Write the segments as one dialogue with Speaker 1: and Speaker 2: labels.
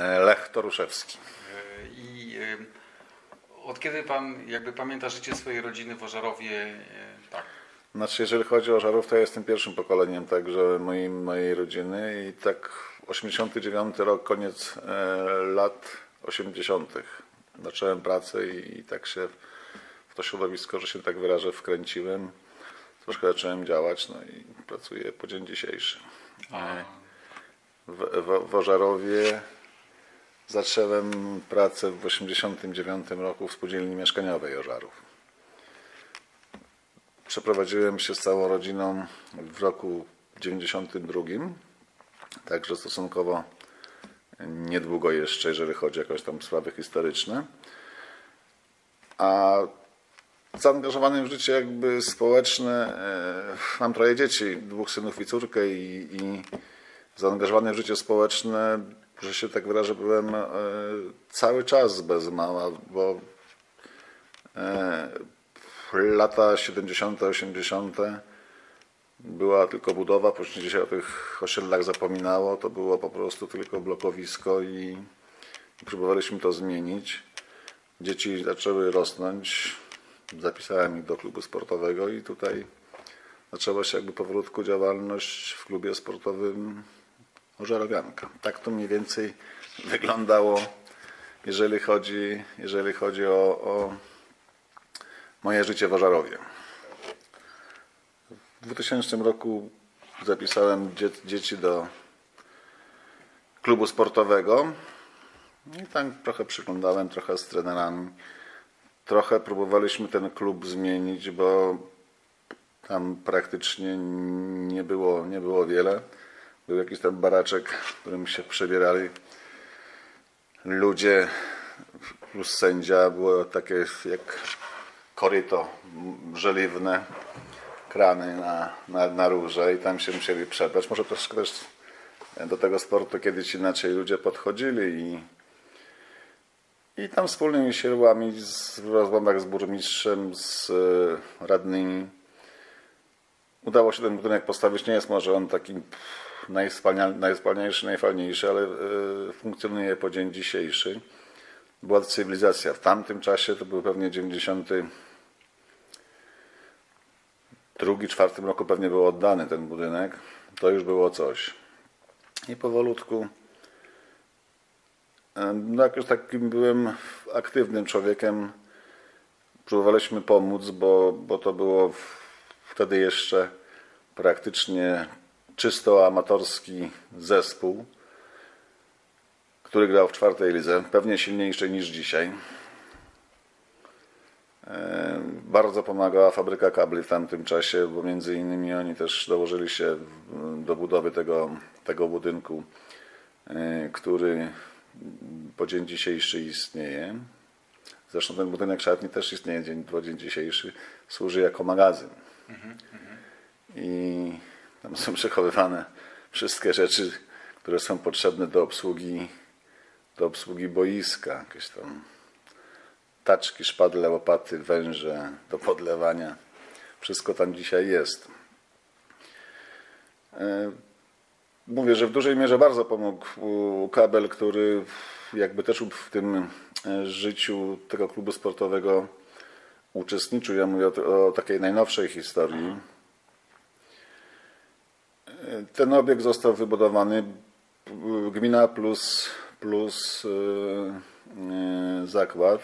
Speaker 1: E, Lech Toruszewski.
Speaker 2: E, I e, od kiedy pan jakby pamięta życie swojej rodziny w Ożarowie? Tak.
Speaker 1: Znaczy, jeżeli chodzi o Żarów, to ja jestem pierwszym pokoleniem także mojej, mojej rodziny i tak 89 rok, koniec lat 80. Zacząłem pracę i, i tak się w to środowisko, że się tak wyrażę, wkręciłem. Troszkę zacząłem działać, no i pracuję po dzień dzisiejszy. E, w, w, w Ożarowie zacząłem pracę w 89 roku w spółdzielni mieszkaniowej Ożarów. Przeprowadziłem się z całą rodziną w roku 92, także stosunkowo niedługo jeszcze, jeżeli chodzi o jakieś tam sprawy historyczne. A zaangażowany w życie jakby społeczne, e, mam troje dzieci, dwóch synów i córkę i, i zaangażowany w życie społeczne, że się tak wyrażę, byłem e, cały czas bez mała, bo e, lata 70., 80. była tylko budowa, później się o tych osiedlach zapominało, to było po prostu tylko blokowisko i próbowaliśmy to zmienić. Dzieci zaczęły rosnąć, zapisałem ich do klubu sportowego i tutaj zaczęła się jakby powolutku działalność w klubie sportowym Ożarowianka. Tak to mniej więcej wyglądało, jeżeli chodzi, jeżeli chodzi o, o moje życie w Ożarowie. W 2000 roku zapisałem dzie dzieci do klubu sportowego i tam trochę przyglądałem, trochę z trenerami. Trochę próbowaliśmy ten klub zmienić, bo tam praktycznie nie było, nie było wiele. Był jakiś tam baraczek, w którym się przebierali ludzie plus sędzia. Było takie jak koryto żeliwne, krany na, na, na róże i tam się musieli przebrać. Może troszkę też do tego sportu kiedyś inaczej ludzie podchodzili i, i tam wspólnymi siłami w rozmowach z burmistrzem, z e, radnymi udało się ten budynek postawić. Nie jest może on taki najwspanial- najwspanialszy, najfajniejszy, ale e, funkcjonuje po dzień dzisiejszy. Była cywilizacja. W tamtym czasie to był pewnie 90 drugi, czwartym roku pewnie był oddany ten budynek, to już było coś. I powolutku, e, no jak już takim byłem aktywnym człowiekiem, próbowaliśmy pomóc, bo, bo to było wtedy jeszcze praktycznie czysto amatorski zespół, który grał w czwartej lidze, pewnie silniejszy niż dzisiaj. E, Bardzo pomagała fabryka kabli w tamtym czasie, bo między innymi oni też dołożyli się do budowy tego, tego budynku, e, który po dzień dzisiejszy istnieje. Zresztą ten budynek szatni też istnieje dzień, po dzień dzisiejszy, służy jako magazyn. I tam są przechowywane wszystkie rzeczy, które są potrzebne do obsługi, do obsługi boiska, jakieś tam taczki, szpadle, łopaty, węże do podlewania. Wszystko tam dzisiaj jest. E, Mówię, że w dużej mierze bardzo pomógł kabel, który jakby też w tym e, życiu tego klubu sportowego uczestniczył. Ja mówię o, o takiej najnowszej historii. Ten obiekt został wybudowany gmina plus, plus e, e, zakład.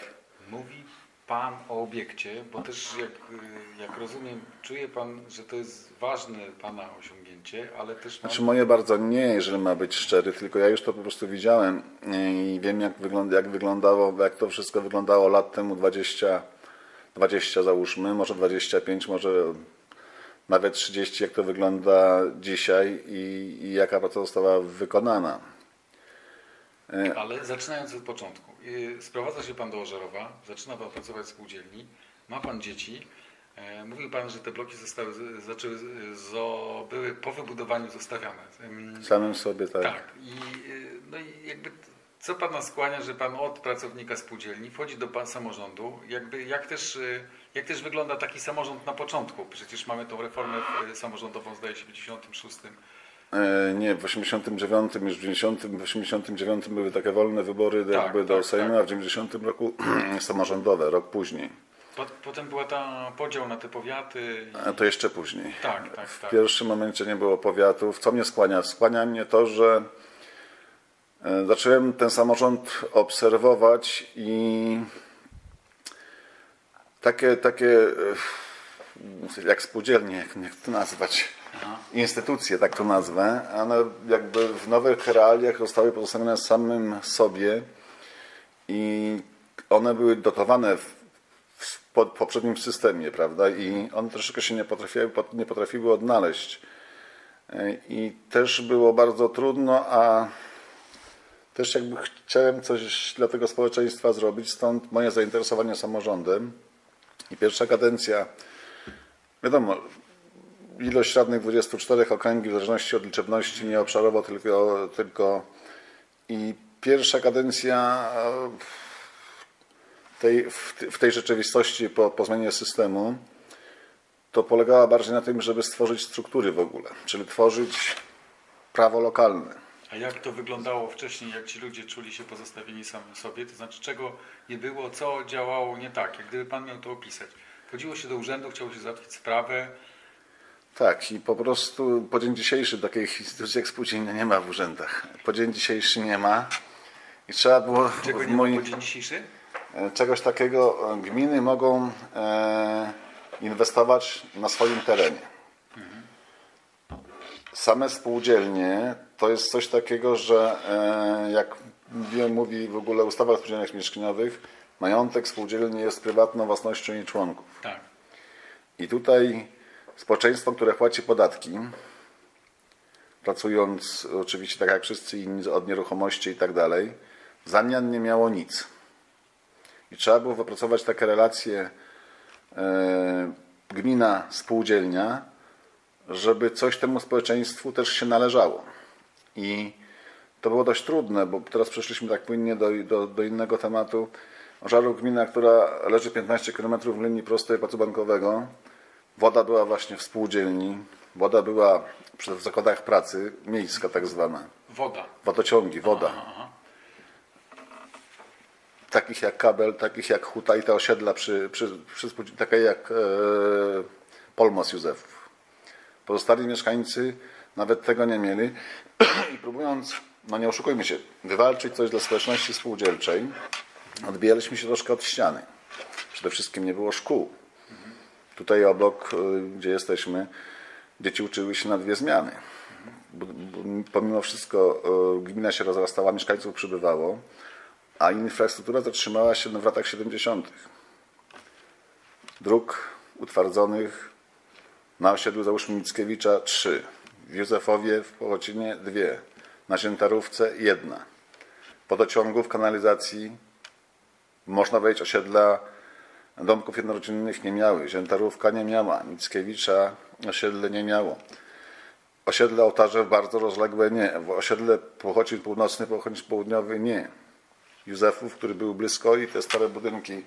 Speaker 2: Mówi Pan o obiekcie, bo też jak, y, jak rozumiem, czuje Pan, że to jest ważne Pana osiągnięcie, ale też mam...
Speaker 1: Znaczy moje bardzo nie, jeżeli ma być szczery, tylko ja już to po prostu widziałem i wiem jak, wygląda, jak wyglądało, jak to wszystko wyglądało lat temu 20, 20 załóżmy, może 25, może nawet 30, jak to wygląda dzisiaj i, i jaka praca została wykonana.
Speaker 2: Ale zaczynając od początku. y, Sprowadza się Pan do Ożarowa, zaczyna Pan pracować w spółdzielni, ma Pan dzieci. e, Mówił Pan, że te bloki zostały, zaczęły, zo, były po wybudowaniu zostawiane.
Speaker 1: Samym sobie tak.
Speaker 2: Tak. I, y, no i jakby co Pana skłania, że Pan od pracownika spółdzielni wchodzi do pan samorządu? Jakby jak też, y, jak też wygląda taki samorząd na początku? Przecież mamy tą reformę y, samorządową, zdaje się, w 96
Speaker 1: E, Nie, w 89, już w 90, w 89 były takie wolne wybory
Speaker 2: Tak,
Speaker 1: jakby do
Speaker 2: tak,
Speaker 1: Sejmu,
Speaker 2: tak.
Speaker 1: a w 90 roku samorządowe, rok później.
Speaker 2: Po- Potem była ta podział na te powiaty. i-
Speaker 1: A to jeszcze później.
Speaker 2: Tak, tak,
Speaker 1: W
Speaker 2: tak.
Speaker 1: pierwszym momencie nie było powiatów. Co mnie skłania? Skłania mnie to, że e, zacząłem ten samorząd obserwować i takie, takie e, jak spółdzielnie, jak, to nazwać, instytucje, tak to nazwę, one jakby w nowych realiach zostały pozostawione samym sobie i one były dotowane w, w po- poprzednim systemie, prawda? I one troszeczkę się nie potrafiły, nie potrafiły odnaleźć. E, I też było bardzo trudno, a też jakby chciałem coś dla tego społeczeństwa zrobić, stąd moje zainteresowanie samorządem. I pierwsza kadencja, wiadomo, ilość radnych 24 okręgi w zależności od liczebności, nie obszarowo, tylko, tylko i pierwsza kadencja e, tej, w, ty- w tej rzeczywistości po, po zmianie systemu to polegała bardziej na tym, żeby stworzyć struktury w ogóle, czyli tworzyć prawo lokalne.
Speaker 2: A jak to wyglądało wcześniej, jak ci ludzie czuli się pozostawieni samym sobie? To znaczy, czego nie było, co działało nie tak? Jak gdyby pan miał to opisać. Chodziło się do urzędu, chciało się załatwić sprawę.
Speaker 1: Tak, i po prostu po dzień dzisiejszy takiej instytucji jak spółdzielnia nie ma w urzędach. Po dzień dzisiejszy nie ma i trzeba było
Speaker 2: Czego nie
Speaker 1: moim-
Speaker 2: ma po dzień dzisiejszy?
Speaker 1: E, czegoś takiego e, gminy mogą e, inwestować na swoim terenie. Same spółdzielnie to jest coś takiego, że e, jak wie- mówi w ogóle ustawa o spółdzielniach mieszkaniowych, majątek spółdzielni jest prywatną własnością jej członków.
Speaker 2: Tak.
Speaker 1: I tutaj społeczeństwo, które płaci podatki, pracując oczywiście tak jak wszyscy inni od nieruchomości i tak dalej, w zamian nie miało nic. I trzeba było wypracować takie relacje e, gmina, spółdzielnia, żeby coś temu społeczeństwu też się należało. I to było dość trudne, bo teraz przeszliśmy tak płynnie do, do, do innego tematu. Żarów gmina, która leży 15 km w linii prostej placu bankowego. Woda była właśnie w spółdzielni, woda była przy- w zakładach pracy, miejska tak zwana.
Speaker 2: Woda.
Speaker 1: Wodociągi, woda.
Speaker 2: Aha.
Speaker 1: Takich jak kabel, takich jak huta i te osiedla przy, przy, przy takie jak e, Polmos Józefów. Pozostali mieszkańcy nawet tego nie mieli i próbując, no nie oszukujmy się, wywalczyć coś dla społeczności spółdzielczej, odbijaliśmy się troszkę od ściany. Przede wszystkim nie było szkół. Tutaj obok, y, gdzie jesteśmy, dzieci uczyły się na dwie zmiany. Pomimo wszystko y, gmina się rozrastała, mieszkańców przybywało, a infrastruktura zatrzymała się w latach 70. Dróg utwardzonych na osiedlu załóżmy Mickiewicza trzy, w Józefowie w Połocinie dwie, na Ziętarówce jedna. Wodociągów, kanalizacji można powiedzieć osiedla domków jednorodzinnych nie miały, Ziętarówka nie miała, Mickiewicza osiedle nie miało. Osiedle ołtarzew bardzo rozległe nie, osiedle Pochocin Północny, Pochocin Południowy nie. Józefów, który był blisko i te stare budynki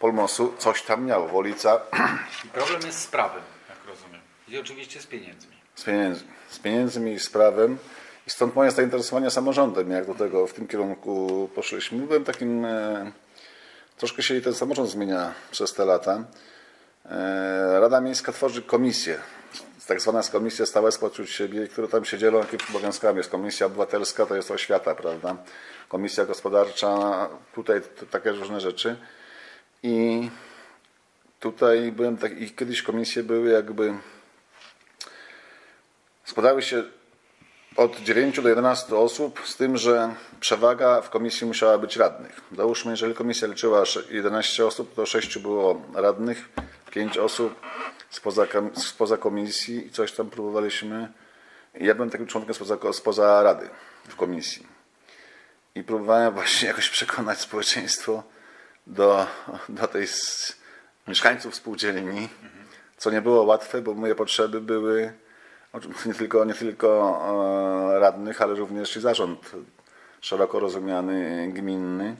Speaker 1: Polmosu, coś tam miało. Wolica
Speaker 2: problem jest z prawem. I oczywiście z pieniędzmi.
Speaker 1: z pieniędzmi. Z pieniędzmi i z prawem. I stąd moje zainteresowanie samorządem, jak do tego w tym kierunku poszliśmy. Byłem takim, e, troszkę się ten samorząd zmienia przez te lata. E, Rada Miejska tworzy komisję, tak zwana komisja stałe spośród siebie, które tam się dzielą jakimiś obowiązkami. Jest komisja obywatelska, to jest oświata, prawda? Komisja gospodarcza, tutaj takie różne rzeczy. I tutaj byłem tak, i kiedyś komisje były jakby składały się od 9 do 11 osób, z tym, że przewaga w komisji musiała być radnych. Załóżmy, jeżeli komisja liczyła sze- 11 osób, to 6 było radnych, 5 osób spoza, spoza komisji i coś tam próbowaliśmy. Ja byłem takim członkiem spoza, spoza rady w komisji. I próbowałem właśnie jakoś przekonać społeczeństwo do, do tej mieszkańców spółdzielni, co nie było łatwe, bo moje potrzeby były nie tylko, nie tylko e, radnych, ale również i zarząd szeroko rozumiany gminny,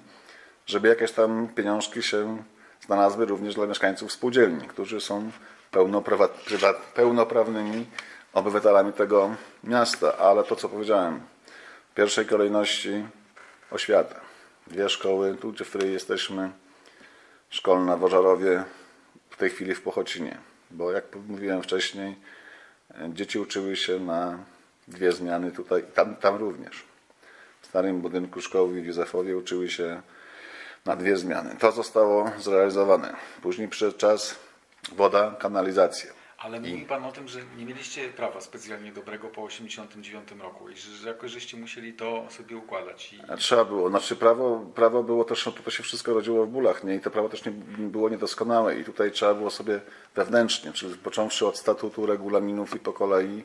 Speaker 1: żeby jakieś tam pieniążki się znalazły również dla mieszkańców spółdzielni, którzy są pełnoprawnymi obywatelami tego miasta, ale to co powiedziałem, w pierwszej kolejności oświata. Dwie szkoły, tu gdzie w której jesteśmy, szkolna w Ożarowie, w tej chwili w Pochocinie, bo jak mówiłem wcześniej, dzieci uczyły się na dwie zmiany tutaj, tam, tam również. W starym budynku szkoły w Józefowie uczyły się na dwie zmiany. To zostało zrealizowane. Później przyszedł czas woda, kanalizacja.
Speaker 2: Ale mówi Pan o tym, że nie mieliście prawa specjalnie dobrego po 1989 roku i że, że jakoś żeście musieli to sobie układać. I...
Speaker 1: A Trzeba było, znaczy prawo, prawo było też, no to się wszystko rodziło w bólach, nie? I to prawo też nie było niedoskonałe i tutaj trzeba było sobie wewnętrznie, czyli począwszy od statutu, regulaminów i po kolei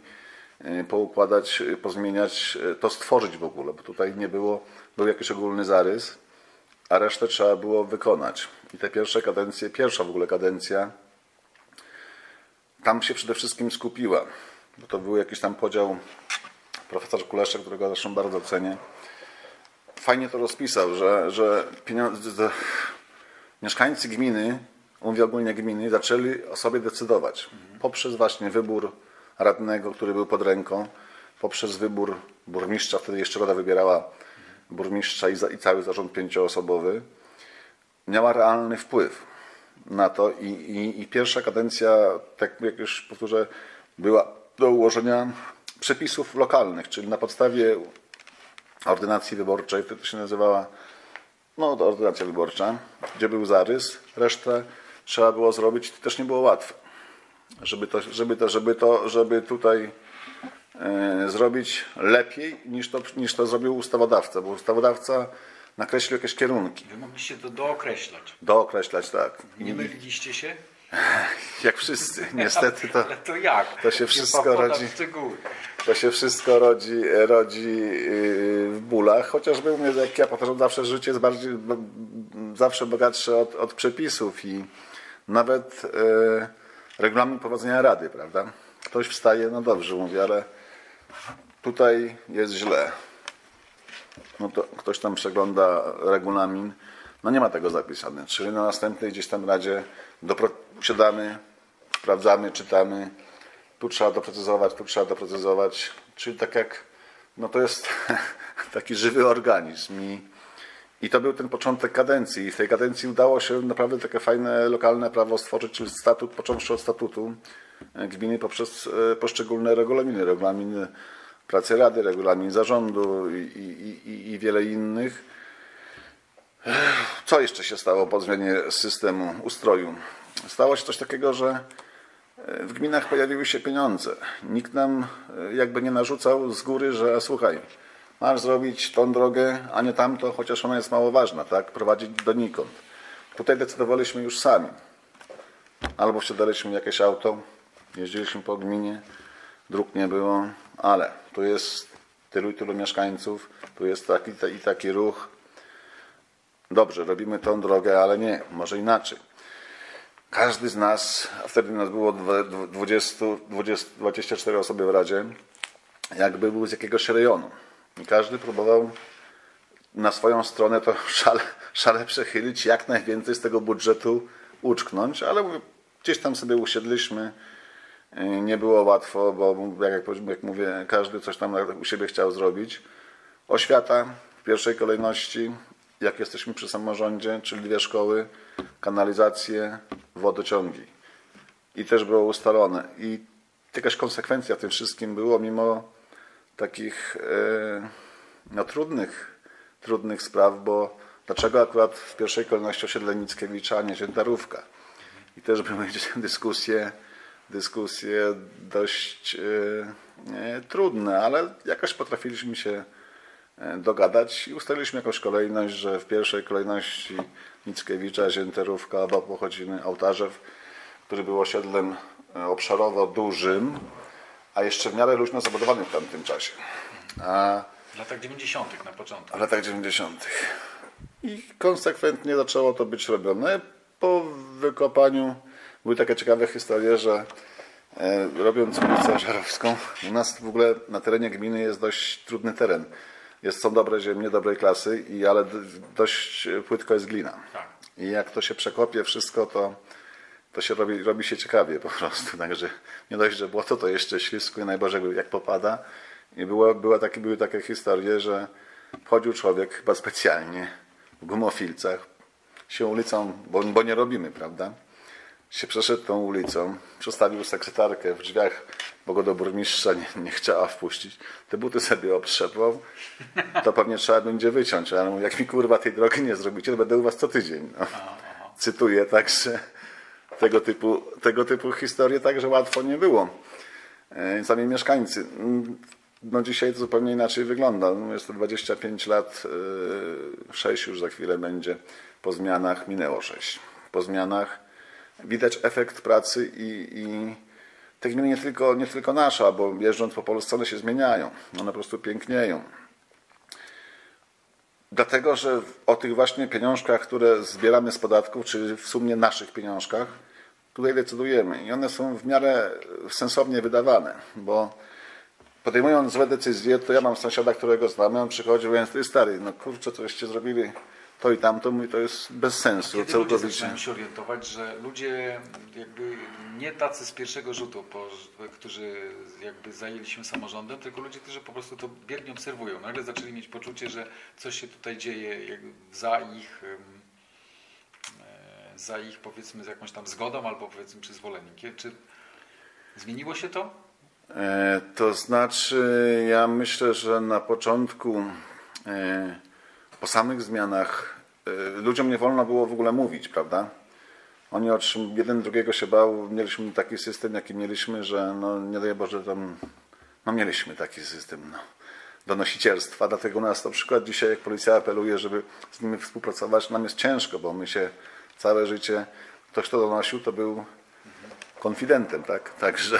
Speaker 1: e, poukładać, e, pozmieniać, e, to stworzyć w ogóle, bo tutaj nie było, był jakiś ogólny zarys, a resztę trzeba było wykonać. I te pierwsze kadencje, pierwsza w ogóle kadencja, tam się przede wszystkim skupiła, bo to był jakiś tam podział profesor Kuleszek, którego zresztą bardzo cenię, fajnie to rozpisał, że, że pieniądze, mieszkańcy gminy, mówię ogólnie gminy, zaczęli o sobie decydować. Poprzez właśnie wybór radnego, który był pod ręką, poprzez wybór burmistrza, wtedy jeszcze Rada wybierała burmistrza i, za, i cały zarząd pięcioosobowy, miała realny wpływ na to i, i, i pierwsza kadencja, tak jak już powtórzę, była do ułożenia przepisów lokalnych, czyli na podstawie ordynacji wyborczej, to się nazywała no, ordynacja wyborcza, gdzie był zarys, resztę trzeba było zrobić, to też nie było łatwe. Żeby to, żeby to, żeby to, żeby tutaj e, zrobić lepiej niż to, niż to zrobił ustawodawca, bo ustawodawca nakreślił jakieś kierunki.
Speaker 2: Wy mogliście to dookreślać.
Speaker 1: Dookreślać, tak.
Speaker 2: Nie myliliście się?
Speaker 1: Jak wszyscy. Niestety to,
Speaker 2: Ale to jak?
Speaker 1: to się wszystko rodzi. to się wszystko rodzi, rodzi yy, w bólach, chociażby u mnie, jak ja powtarzam, zawsze życie jest bardziej, b- zawsze bogatsze od, od przepisów i nawet yy, regulamin prowadzenia rady, prawda? Ktoś wstaje, no dobrze mówi, ale tutaj jest źle. No to ktoś tam przegląda regulamin, no nie ma tego zapisane. Czyli na następnej gdzieś tam radzie dopro- siadamy, sprawdzamy, czytamy, tu trzeba doprecyzować, tu trzeba doprecyzować. Czyli tak jak, no to jest taki żywy organizm i, i to był ten początek kadencji. I w tej kadencji udało się naprawdę takie fajne lokalne prawo stworzyć, czyli statut, począwszy od statutu e, gminy poprzez e, poszczególne regulaminy. Regulamin pracy rady, regulamin zarządu i, i, i, i wiele innych. Co jeszcze się stało po zmianie systemu, ustroju? Stało się coś takiego, że w gminach pojawiły się pieniądze. Nikt nam e, jakby nie narzucał z góry, że słuchaj, masz zrobić tą drogę, a nie tamto, chociaż ona jest mało ważna, tak? Prowadzić donikąd. Tutaj decydowaliśmy już sami. Albo wsiadaliśmy jakieś auto, jeździliśmy po gminie, dróg nie było, ale tu jest tylu i tylu mieszkańców, tu jest taki i taki ruch. Dobrze, robimy tą drogę, ale nie, może inaczej. Każdy z nas, a wtedy nas było dwa- 20, 20, 24 osoby w Radzie, jakby był z jakiegoś rejonu. I każdy próbował na swoją stronę to szale, szale przechylić, jak najwięcej z tego budżetu uczknąć, ale gdzieś tam sobie usiedliśmy. Yy, Nie było łatwo, bo jak, mówię, każdy coś tam u siebie chciał zrobić. Oświata w pierwszej kolejności, jak jesteśmy przy samorządzie, czyli dwie szkoły, kanalizację, wodociągi. I też było ustalone. I jakaś konsekwencja w tym wszystkim było, mimo takich e, no, trudnych, trudnych spraw, bo dlaczego akurat w pierwszej kolejności osiedle Mickiewicza, a nie Ziętarówka? I też były dyskusje, dyskusje dość e, e, trudne, ale jakoś potrafiliśmy się e, dogadać i ustaliliśmy jakąś kolejność, że w pierwszej kolejności Mickiewicza, Zięterówka, oba pochodzimy, Ołtarzew, który był osiedlem obszarowo dużym, a jeszcze w miarę luźno zabudowanym w tamtym czasie. A
Speaker 2: W latach 90. na początku.
Speaker 1: w latach 90. I konsekwentnie zaczęło to być robione. Po wykopaniu były takie ciekawe historie, że e, robiąc ulicę Żarowską, u nas w ogóle na terenie gminy jest dość trudny teren. Jest, są dobre ziemie, dobrej klasy, i, ale dość płytko jest glina.
Speaker 2: Tak.
Speaker 1: I jak to się przekopie wszystko, to to się robi, robi się ciekawie po prostu. Także nie dość, że błoto, to jeszcze ślisko i najbardziej jak popada. I było, było takie, były takie historie, że wchodził człowiek chyba specjalnie w gumofilcach, się ulicą, bo, bo nie robimy, prawda? Się przeszedł tą ulicą, przestawił sekretarkę w drzwiach, bo go do burmistrza nie, nie chciała wpuścić. Te buty sobie obstrzepał, to pewnie trzeba będzie wyciąć. Ale mówię, jak mi kurwa tej drogi nie zrobicie, to będę u was co tydzień. No. Cytuję, także tego typu, tego typu historie także łatwo nie było. E, Sami mieszkańcy. No dzisiaj to zupełnie inaczej wygląda. No jest to 25 lat, 6 już za chwilę będzie po zmianach, minęło 6. Po zmianach widać efekt pracy i, i te gminy nie tylko, nie tylko nasza, bo jeżdżąc po Polsce one się zmieniają. One po prostu pięknieją. Dlatego, że o tych właśnie pieniążkach, które zbieramy z podatków, czy w sumie naszych pieniążkach, tutaj decydujemy. I one są w miarę sensownie wydawane, bo podejmując złe decyzje, to ja mam sąsiada, którego znam, on przychodzi, mówiąc, ty stary, no kurczę, coście zrobili to i tamto, mówi, to jest bez sensu
Speaker 2: Kiedy
Speaker 1: całkowicie.
Speaker 2: zaczynają się orientować, że ludzie jakby nie tacy z pierwszego rzutu, po, którzy jakby zajęli się samorządem, tylko ludzie, którzy po prostu to biernie obserwują. Nagle zaczęli mieć poczucie, że coś się tutaj dzieje za ich e, za ich powiedzmy z jakąś tam zgodą albo powiedzmy przyzwoleniem. Czy zmieniło się to?
Speaker 1: E, To znaczy, ja myślę, że na początku, e, po samych zmianach, e, ludziom nie wolno było w ogóle mówić, prawda? Oni otrzym, jeden drugiego się bał. Mieliśmy taki system, jaki mieliśmy, że no, nie daj Boże, tam, no mieliśmy taki system no, donosicielstwa. Dlatego nas na przykład dzisiaj, jak policja apeluje, żeby z nimi współpracować, nam jest ciężko, bo my się całe życie, ktoś kto donosił, to był konfidentem, tak? Także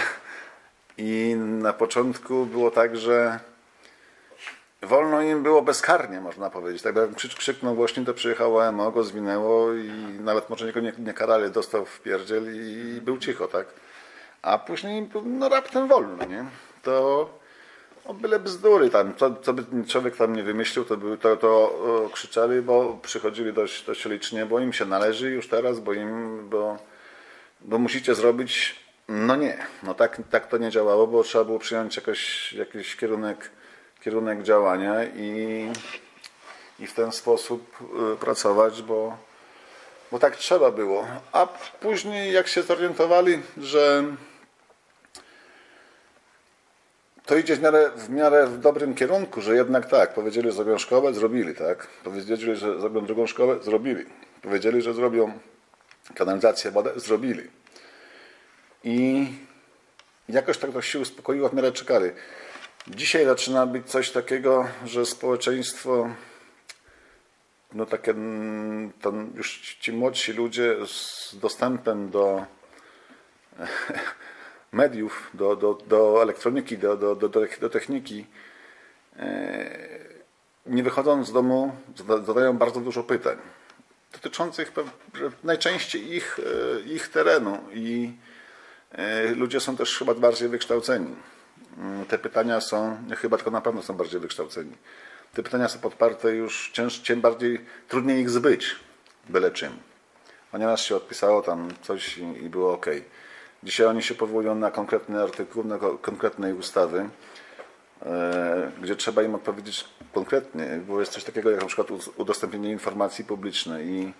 Speaker 1: i na początku było tak, że wolno im było bezkarnie, można powiedzieć. Tak krzy- krzyknął głośniej, to przyjechało MO, go zwinęło i nawet może nie, nie karali, dostał w pierdziel i był cicho, tak? A później no raptem wolno, nie? To o byle bzdury tam, co, co by człowiek tam nie wymyślił, to, by, to, to o, krzyczeli, bo przychodzili dość, dość licznie, bo im się należy już teraz, bo im, bo, bo musicie zrobić, no nie, no tak, tak to nie działało, bo trzeba było przyjąć jakoś, jakiś kierunek, kierunek działania i, i w ten sposób y, pracować, bo, bo tak trzeba było. A później jak się zorientowali, że to idzie w miarę, w miarę w dobrym kierunku, że jednak tak, powiedzieli, że zrobią szkołę, zrobili, tak. Powiedzieli, że zrobią drugą szkołę, zrobili. Powiedzieli, że zrobią kanalizację, wodę, zrobili. I jakoś tak to się uspokoiło, w miarę czekali. Dzisiaj zaczyna być coś takiego, że społeczeństwo, no takie, mm, już ci młodsi ludzie z dostępem do mediów, do, do, do elektroniki, do, do, do, do techniki, e, nie wychodząc z domu, zada- zadają bardzo dużo pytań dotyczących najczęściej ich, e, ich terenu i e, ludzie są też chyba bardziej wykształceni. Mm, Te pytania są, chyba, tylko na pewno są bardziej wykształceni. Te pytania są podparte już cięż, tym bardziej trudniej ich zbyć, byle czym. A się odpisało tam coś i, i było ok. Dzisiaj oni się powołują na konkretny artykuł, na ko- konkretnej ustawy, e, gdzie trzeba im odpowiedzieć konkretnie, bo jest coś takiego jak na przykład udostępnienie informacji publicznej i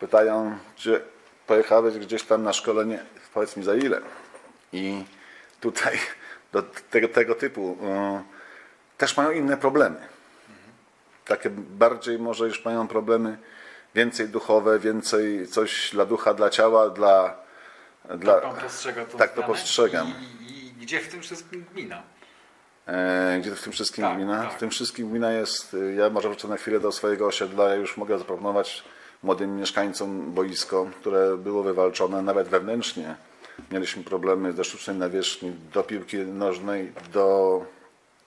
Speaker 1: pytają, czy pojechałeś gdzieś tam na szkolenie, powiedz mi za ile. I tutaj do tego, tego typu e, też mają inne problemy. Takie bardziej może już mają problemy więcej duchowe, więcej coś dla ducha, dla ciała, dla... dla
Speaker 2: Tak pan postrzega tą
Speaker 1: tak to postrzegam.
Speaker 2: I, i, I gdzie w tym wszystkim gmina?
Speaker 1: E, Gdzie w tym wszystkim
Speaker 2: Tak,
Speaker 1: gmina?
Speaker 2: tak.
Speaker 1: W tym wszystkim gmina jest, y, ja może wrócę na chwilę do swojego osiedla, ja już mogę zaproponować młodym mieszkańcom boisko, które było wywalczone nawet wewnętrznie. Mieliśmy problemy ze sztucznej nawierzchni do piłki nożnej, do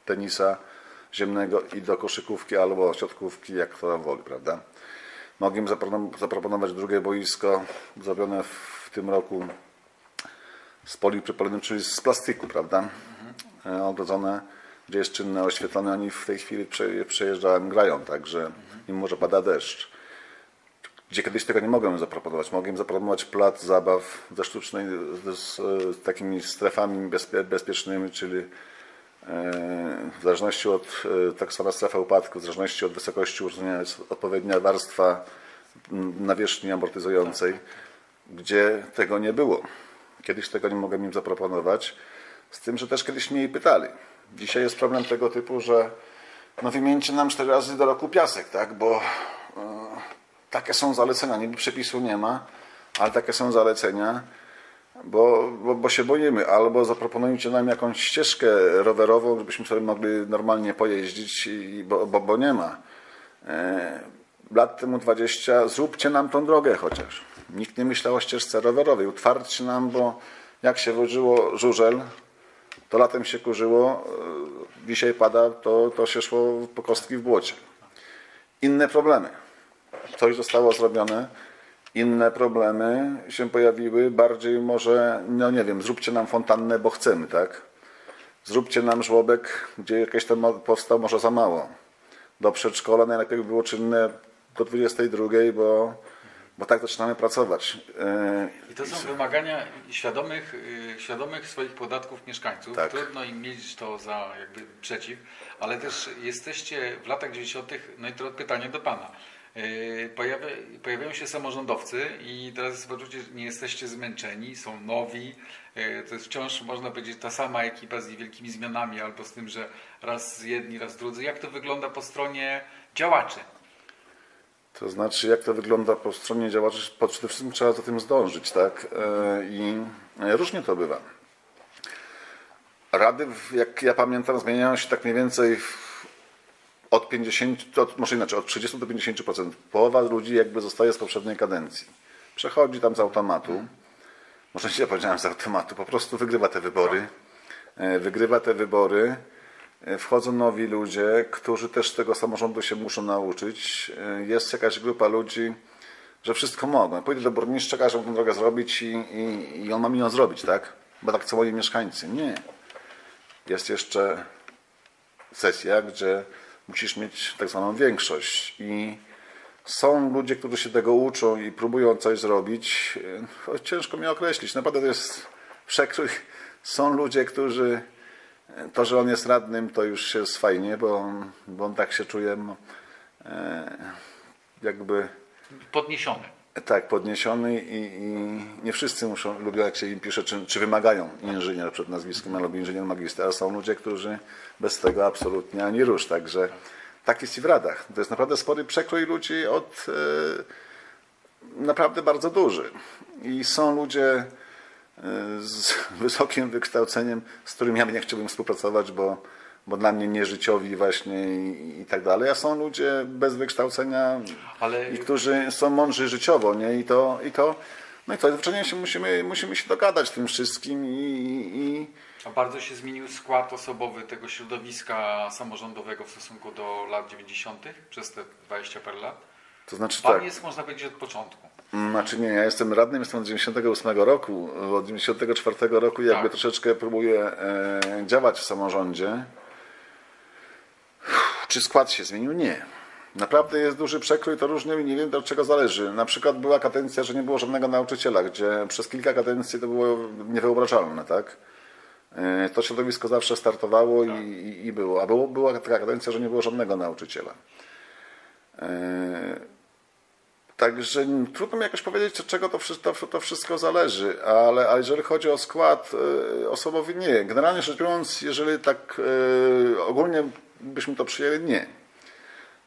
Speaker 1: tenisa ziemnego i do koszykówki albo siatkówki, jak to tam woli, prawda? Mogę im zaproponować- drugie boisko zrobione w tym roku z poliprzypolenem, czyli z plastiku, prawda? E, Ogrodzone, gdzie jest czynne oświetlone. Oni w tej chwili prze- przejeżdżają, grają, także mimo, że pada deszcz. Gdzie kiedyś tego nie mogłem zaproponować. Mogłem zaproponować plac zabaw ze sztucznej, z, z takimi strefami bezpie, bezpiecznymi, czyli e, w zależności od, e, tak zwana strefa upadku, w zależności od wysokości urządzenia jest odpowiednia warstwa nawierzchni amortyzującej, gdzie tego nie było. Kiedyś tego nie mogłem im zaproponować, z tym, że też kiedyś mnie pytali. Dzisiaj jest problem tego typu, że no wymieńcie nam cztery razy do roku piasek, tak? Bo takie są zalecenia. Niby przepisu nie ma, ale takie są zalecenia, bo, bo, bo się boimy. Albo zaproponujcie nam jakąś ścieżkę rowerową, żebyśmy sobie mogli normalnie pojeździć, i, bo, bo, bo nie ma. E, lat temu 20, zróbcie nam tą drogę chociaż. Nikt nie myślał o ścieżce rowerowej. Utwardźcie nam, bo jak się wożyło żużel, to latem się kurzyło, e, dzisiaj pada, to, to się szło po kostki w błocie. Inne problemy. Coś zostało zrobione, inne problemy się pojawiły, bardziej może, no nie wiem, zróbcie nam fontannę, bo chcemy, tak? Zróbcie nam żłobek, gdzie jakieś tam powstał może za mało. Do przedszkola najlepiej by było czynne do 22, bo, bo tak zaczynamy pracować. E,
Speaker 2: I to są wymagania świadomych, y, świadomych swoich podatków mieszkańców.
Speaker 1: Tak.
Speaker 2: Trudno im mieć to za jakby przeciw, ale też jesteście w latach 90., no i to pytanie do Pana. Y, Pojawia, pojawiają się samorządowcy i teraz poczucie, że nie jesteście zmęczeni, są nowi. Y, To jest wciąż, można powiedzieć, ta sama ekipa z niewielkimi zmianami, albo z tym, że raz jedni, raz drudzy. Jak to wygląda po stronie działaczy?
Speaker 1: To znaczy, jak to wygląda po stronie działaczy, przede wszystkim trzeba za tym zdążyć, tak? E, I różnie to bywa. Rady, jak ja pamiętam, zmieniają się tak mniej więcej w- od 50, od, może inaczej, od 30 do 50%. Połowa ludzi jakby zostaje z poprzedniej kadencji. Przechodzi tam z automatu. Może nie powiedziałem z automatu, po prostu wygrywa te wybory. E, Wygrywa te wybory. E, Wchodzą nowi ludzie, którzy też tego samorządu się muszą nauczyć. E, Jest jakaś grupa ludzi, że wszystko mogą. Pójdę do burmistrza, każę mu tę drogę zrobić i, i, i on ma mi ją zrobić, tak? Bo tak chcą moi mieszkańcy. Nie. Jest jeszcze sesja, gdzie musisz mieć tak zwaną większość i są ludzie, którzy się tego uczą i próbują coś zrobić. E, choć Ciężko mi określić. Naprawdę to jest przekrój. Są ludzie, którzy to, że on jest radnym, to już jest fajnie, bo, on- bo on tak się czuje e, jakby
Speaker 2: Podniesione.
Speaker 1: Tak podniesiony i, i nie wszyscy muszą, lubią jak się im pisze, czy, czy wymagają inżynier przed nazwiskiem albo inżynier magister, a są ludzie, którzy bez tego absolutnie ani rusz. Także tak jest i w radach. To jest naprawdę spory przekrój ludzi od e, naprawdę bardzo duży. I są ludzie e, z wysokim wykształceniem, z którymi ja nie chciałbym współpracować, bo, bo dla mnie nieżyciowi właśnie i, i tak dalej. A są ludzie bez wykształcenia
Speaker 2: Ale
Speaker 1: i którzy są mądrzy życiowo, nie? I to, i to, no i to zwyczajnie się musimy, musimy się dogadać tym wszystkim i, i
Speaker 2: A bardzo się zmienił skład osobowy tego środowiska samorządowego w stosunku do lat 90. przez te 20 parę lat.
Speaker 1: to znaczy
Speaker 2: Pan
Speaker 1: tak,
Speaker 2: jest, można powiedzieć, od początku.
Speaker 1: znaczy nie, ja jestem radnym, jestem od 98 roku, od 94 roku jakby
Speaker 2: Tak.
Speaker 1: troszeczkę próbuję e, działać w samorządzie. Czy skład się zmienił? Nie. Naprawdę jest duży przekrój, to różnie, nie wiem od czego zależy. Na przykład była kadencja, że nie było żadnego nauczyciela, gdzie przez kilka kadencji to było niewyobrażalne, tak? E, To środowisko zawsze startowało i, i, i było. A było, była taka kadencja, że nie było żadnego nauczyciela. E, Także trudno mi jakoś powiedzieć, od czego to, to, to wszystko zależy, ale, ale jeżeli chodzi o skład e, osobowy, nie. Generalnie rzecz biorąc, jeżeli tak ogólnie byśmy to przyjęli, nie.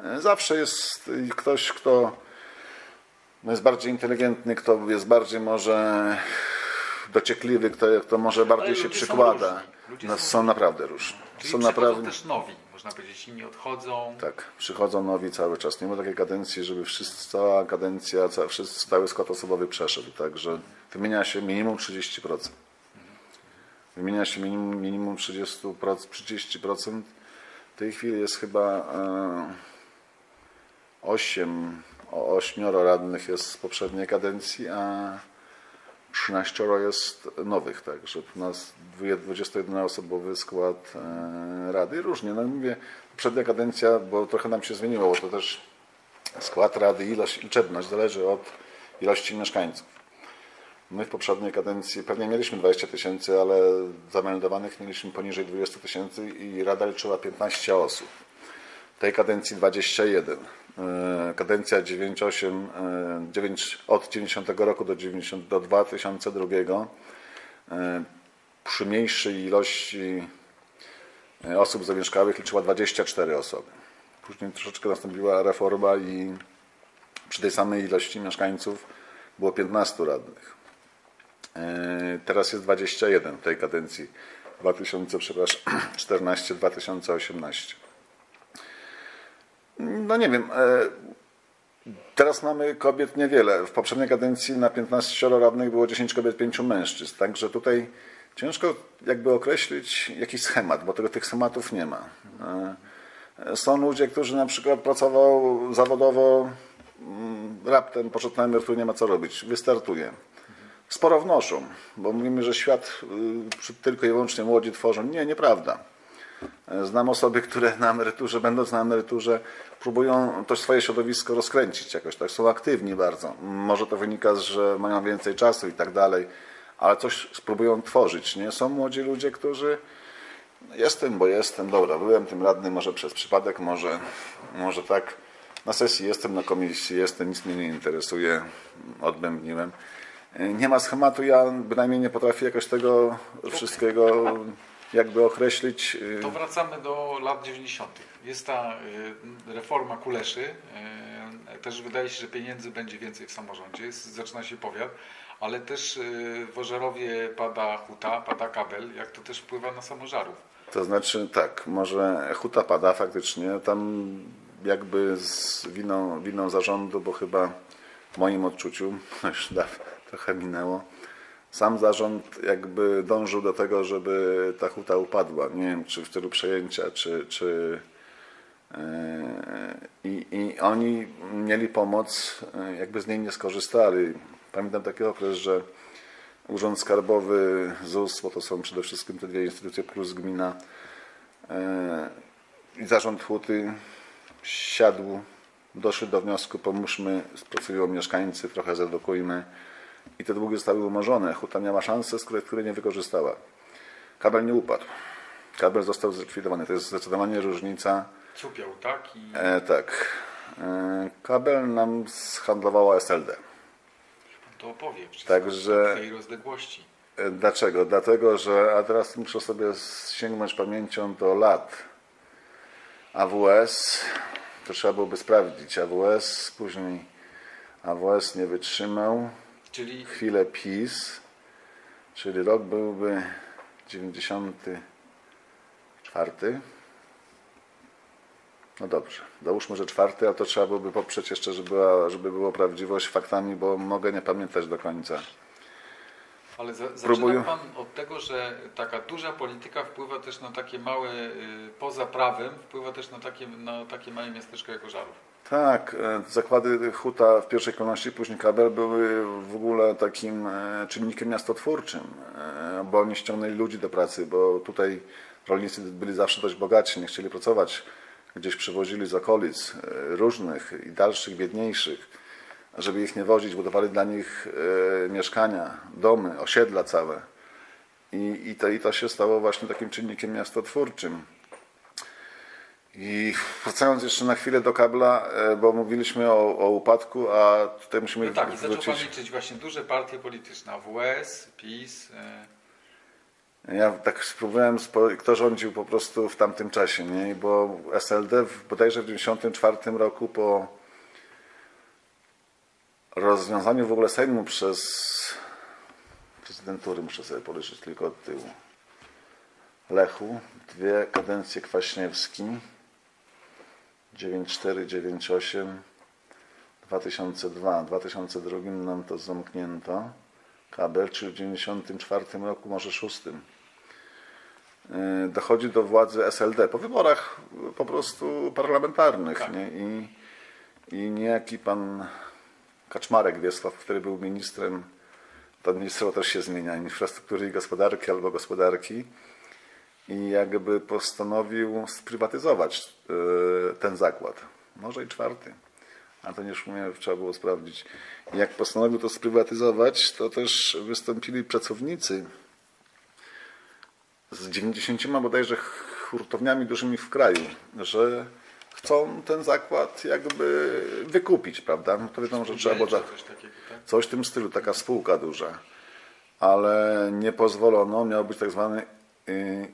Speaker 1: E, Zawsze jest ktoś, kto no, jest bardziej inteligentny, kto jest bardziej może dociekliwy, kto, kto może bardziej się
Speaker 2: są
Speaker 1: przykłada. No,
Speaker 2: są
Speaker 1: są naprawdę różni.
Speaker 2: Czyli
Speaker 1: Są naprawdę.
Speaker 2: też nowi, można powiedzieć, inni odchodzą.
Speaker 1: Tak, przychodzą nowi cały czas. Nie ma takiej kadencji, żeby wszyscy, cała kadencja, ca, wszyscy, cały skład osobowy przeszedł. Także wymienia się minimum 30%. Wymienia się minimum, minimum 30%, 30%. W tej chwili jest chyba e, 8, o 8 radnych jest z poprzedniej kadencji, a 13 jest nowych, także u nas 21-osobowy skład e, rady. Różnie, no mówię, poprzednia kadencja, bo trochę nam się zmieniło, bo to też Skład rady, ilość, liczebność zależy od ilości mieszkańców. My w poprzedniej kadencji pewnie mieliśmy 20 tysięcy, ale zameldowanych mieliśmy poniżej 20 tysięcy i rada liczyła 15 osób. W tej kadencji 21. E, Kadencja 98, e, 9, od 90 roku do, 90, do 2002 e, przy mniejszej ilości e, osób zamieszkałych liczyła 24 osoby. Później troszeczkę nastąpiła reforma i przy tej samej ilości mieszkańców było 15 radnych. E, Teraz jest 21 w tej kadencji 2014-2018. No nie wiem. e, Teraz mamy kobiet niewiele. W poprzedniej kadencji na 15 radnych było 10 kobiet, 5 mężczyzn. Także tutaj ciężko jakby określić jakiś schemat, bo tego, tych schematów nie ma. E, Są ludzie, którzy na przykład pracował zawodowo, mm, raptem poszedł na emeryturę, nie ma co robić, wystartuje. Sporo wnoszą, bo mówimy, że świat y, tylko i wyłącznie młodzi tworzą. Nie, nieprawda. Znam osoby, które na emeryturze, będąc na emeryturze, próbują to swoje środowisko rozkręcić jakoś, tak, są aktywni bardzo. Może to wynika, że mają więcej czasu i tak dalej, ale coś spróbują tworzyć, nie? Są młodzi ludzie, którzy jestem, bo jestem, dobra, byłem tym radnym, może przez przypadek, może, może tak. Na sesji jestem, na komisji jestem, nic mnie nie interesuje, odbębniłem. Nie ma schematu, ja bynajmniej nie potrafię jakoś tego wszystkiego jakby określić.
Speaker 2: To wracamy do lat 90. Jest ta y, reforma Kuleszy. y, Też wydaje się, że pieniędzy będzie więcej w samorządzie. Zaczyna się powiat, ale też y, w Ożerowie pada huta, pada kabel. Jak to też wpływa na samorządów?
Speaker 1: To znaczy tak, może huta pada faktycznie, tam jakby z winą, winą zarządu, bo chyba w moim odczuciu, już daw, trochę minęło, sam zarząd jakby dążył do tego, żeby ta huta upadła. Nie wiem, czy w celu przejęcia, czy... czy yy, i, I oni mieli pomoc, yy, jakby z niej nie skorzystali. Pamiętam taki okres, że Urząd Skarbowy, ZUS, bo to są przede wszystkim te dwie instytucje plus gmina e, i zarząd huty siadł, doszli do wniosku, pomóżmy, pracują mieszkańcy, trochę zredukujmy i te długi zostały umorzone. Huta miała szansę, z której, której nie wykorzystała. Kabel nie upadł. Kabel został zlikwidowany. To jest zdecydowanie różnica.
Speaker 2: Cupiał, tak? I
Speaker 1: E, tak. E, kabel nam zhandlowała SLD.
Speaker 2: to opowie przez
Speaker 1: Także-
Speaker 2: tej rozległości.
Speaker 1: E, Dlaczego? Dlatego, że, a teraz muszę sobie sięgnąć pamięcią do lat. AWS, to trzeba byłoby sprawdzić. AWS, później AWS nie wytrzymał.
Speaker 2: Czyli
Speaker 1: Chwilę PiS, czyli rok byłby 94. No dobrze, załóżmy, że czwarty, ale to trzeba byłoby poprzeć jeszcze, żeby, była, żeby było prawdziwość faktami, bo mogę nie pamiętać do końca.
Speaker 2: Ale za, zaczyna
Speaker 1: Próbuję.
Speaker 2: Pan od tego, że taka duża polityka wpływa też na takie małe, y, poza prawem, wpływa też na takie, na takie małe miasteczko jak Ożarów.
Speaker 1: Tak, e, zakłady Huta w pierwszej kolejności, później Kabel były w ogóle takim e, czynnikiem miastotwórczym, e, bo oni ściągnęli ludzi do pracy, bo tutaj rolnicy byli zawsze dość bogaci, nie chcieli pracować, gdzieś przywozili z okolic różnych i dalszych, biedniejszych, żeby ich nie wozić, budowali dla nich mieszkania, domy, osiedla całe. I, i, to, I to się stało właśnie takim czynnikiem miastotwórczym. I wracając jeszcze na chwilę do kabla, e, bo mówiliśmy o, o upadku, a tutaj musimy
Speaker 2: No tak, i zaczął Pan
Speaker 1: wrócić.
Speaker 2: liczyć właśnie duże partie polityczne, AWS, PiS, y,
Speaker 1: Ja tak spróbowałem, kto rządził po prostu w tamtym czasie, nie? Bo SLD w, bodajże w 1994 roku po rozwiązaniu w ogóle Sejmu przez prezydentury, muszę sobie policzyć tylko od tyłu, Lechu, dwie kadencje Kwaśniewski, 94, 98, 2002. W 2002 nam to zamknięto. Kabel, czy w 94 roku, może 6. Yy, Dochodzi do władzy SLD po wyborach po prostu parlamentarnych.
Speaker 2: Tak.
Speaker 1: Nie? I, I niejaki pan Kaczmarek Wiesław, który był ministrem, to ministerstwo też się zmienia, infrastruktury i gospodarki albo gospodarki. I jakby postanowił sprywatyzować yy, ten zakład. Może i czwarty. A to już mnie trzeba było sprawdzić. I jak postanowił to sprywatyzować, to też wystąpili pracownicy z 90 bodajże hurtowniami dużymi w kraju, że chcą ten zakład jakby wykupić, prawda? No to wiadomo, że trzeba było za
Speaker 2: Coś tak?
Speaker 1: w tym stylu, taka spółka duża. Ale nie pozwolono, miał być tak zwany y,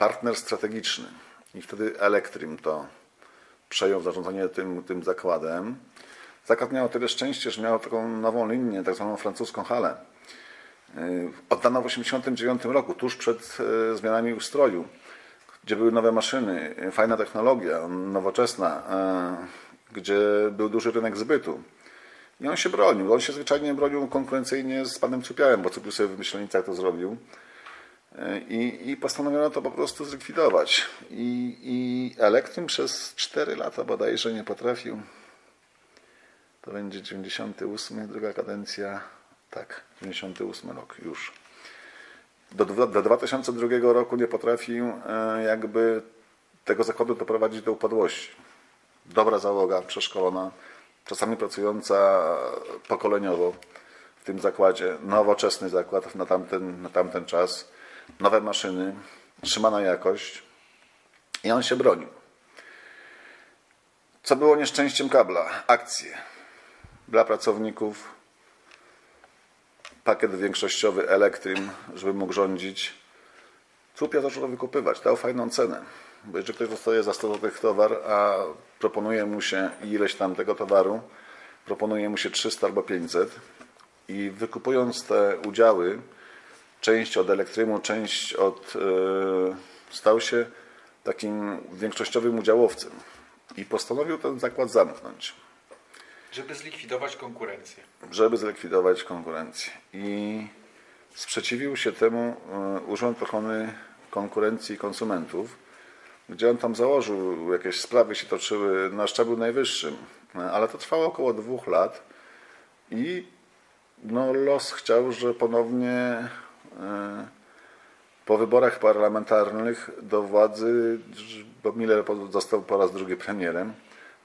Speaker 1: partner strategiczny. I wtedy Elektrim to przejął zarządzanie tym, tym zakładem. Zakład miał tyle szczęście, że miał taką nową linię, tak zwaną francuską halę. Y, Oddano w 1989 roku, tuż przed y, zmianami ustroju, gdzie były nowe maszyny, y, fajna technologia, nowoczesna, gdzie był duży rynek zbytu. I on się bronił. On się zwyczajnie bronił konkurencyjnie z panem Cupiałem, bo Cupił sobie w Myślenicach to zrobił. I, I postanowiono to po prostu zlikwidować. I, i Elektrym przez 4 lata bodajże nie potrafił. To będzie 98, druga kadencja. Tak, 98 rok już. Do, do 2002 roku nie potrafił e, jakby tego zakładu doprowadzić do upadłości. Dobra załoga, przeszkolona, czasami pracująca pokoleniowo w tym zakładzie. Nowoczesny zakład na tamten, na tamten czas. Nowe maszyny, trzymana jakość. I on się bronił. Co było nieszczęściem kabla? Akcje dla pracowników, pakiet większościowy Elektrim, żeby mógł rządzić. Cupia zaczął to wykupywać, dał fajną cenę. Bo jeżeli ktoś dostaje za 100 zł towar, a proponuje mu się ileś tam tego towaru, proponuje mu się 300 albo 500 i wykupując te udziały, część od Elektrymu, część od... Yy, stał się takim większościowym udziałowcem i postanowił ten zakład zamknąć
Speaker 2: Żeby zlikwidować konkurencję.
Speaker 1: żeby zlikwidować konkurencję. I sprzeciwił się temu e, Urząd Ochrony Konkurencji i Konsumentów, gdzie on tam założył, jakieś sprawy się toczyły na szczeblu najwyższym, E, ale to trwało około dwóch lat i no, los chciał, że ponownie e, po wyborach parlamentarnych do władzy, bo Miller został po raz drugi premierem,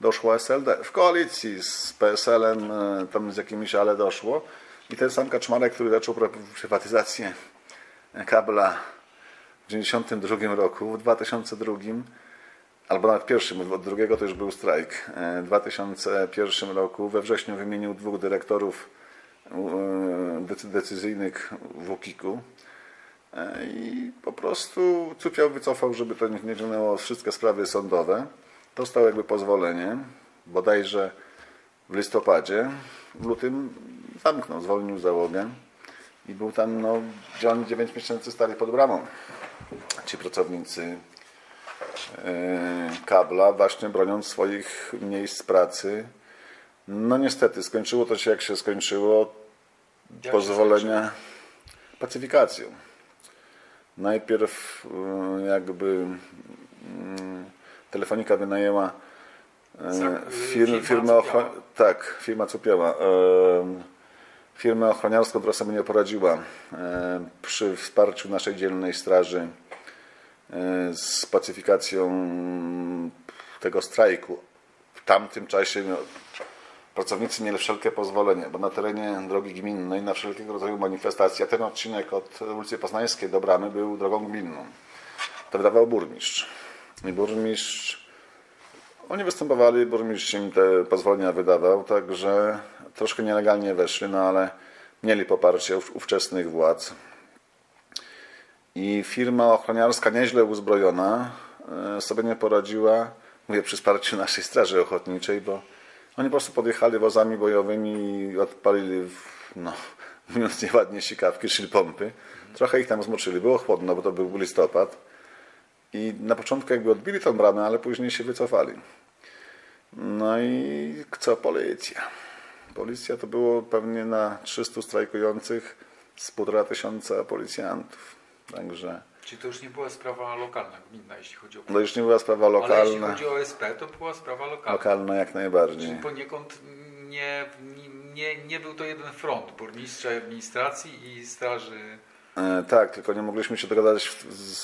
Speaker 1: doszło SLD. W koalicji z PSL-em, e, tam z jakimiś, ale doszło. I ten sam Kaczmarek, który zaczął pr- prywatyzację kabla w 1992 roku, w 2002, albo nawet pierwszym, od drugiego to już był strajk, e, w 2001 roku we wrześniu wymienił dwóch dyrektorów e, decyzyjnych w UKIK-u. E, I po prostu Cupiał wycofał, żeby to nie ciągnęło wszystkie sprawy sądowe. Dostał jakby pozwolenie, bodajże w listopadzie. W lutym zamknął, zwolnił załogę i był tam, no, oni 9 miesięcy stali pod bramą. Ci pracownicy e, kabla, właśnie broniąc swoich miejsc pracy. No niestety, skończyło to się jak się skończyło.
Speaker 2: Jak się
Speaker 1: Pozwolenia pacyfikacją. Najpierw y, jakby mm, telefonika wynajęła e,
Speaker 2: Zak-
Speaker 1: fir, firmę
Speaker 2: Cupiała.
Speaker 1: ochro- tak, firma Cupiała. Firmę ochroniarską, która sobie nie poradziła przy wsparciu naszej dzielnej straży z pacyfikacją tego strajku. W tamtym czasie no, pracownicy mieli wszelkie pozwolenia, bo na terenie drogi gminnej na wszelkiego rodzaju manifestacje, a ten odcinek od ulicy Poznańskiej do Bramy był drogą gminną. To wydawał burmistrz. I burmistrz, oni występowali, burmistrz im te pozwolenia wydawał, także troszkę nielegalnie weszli, no ale mieli poparcie ów- ówczesnych władz. I firma ochroniarska nieźle uzbrojona e, sobie nie poradziła, mówię przy wsparciu naszej straży ochotniczej, bo oni po prostu podjechali wozami bojowymi i odpalili, no, mówiąc nieładnie, sikawki, czyli pompy. Trochę ich tam zmoczyli. Było chłodno, bo to był listopad. I na początku jakby odbili tą bramę, ale później się wycofali. No i co? Policja. Policja to było pewnie na 300 strajkujących z półtora tysiąca policjantów. Także
Speaker 2: Czyli to już nie była sprawa lokalna, gminna, jeśli chodzi o...
Speaker 1: no już nie była sprawa
Speaker 2: Ale jeśli
Speaker 1: lokalna.
Speaker 2: chodzi o SP, to była sprawa lokalna.
Speaker 1: Lokalna jak najbardziej.
Speaker 2: Czyli poniekąd nie, nie, nie był to jeden front burmistrza i administracji i straży.
Speaker 1: E, Tak, tylko nie mogliśmy się dogadać z, z,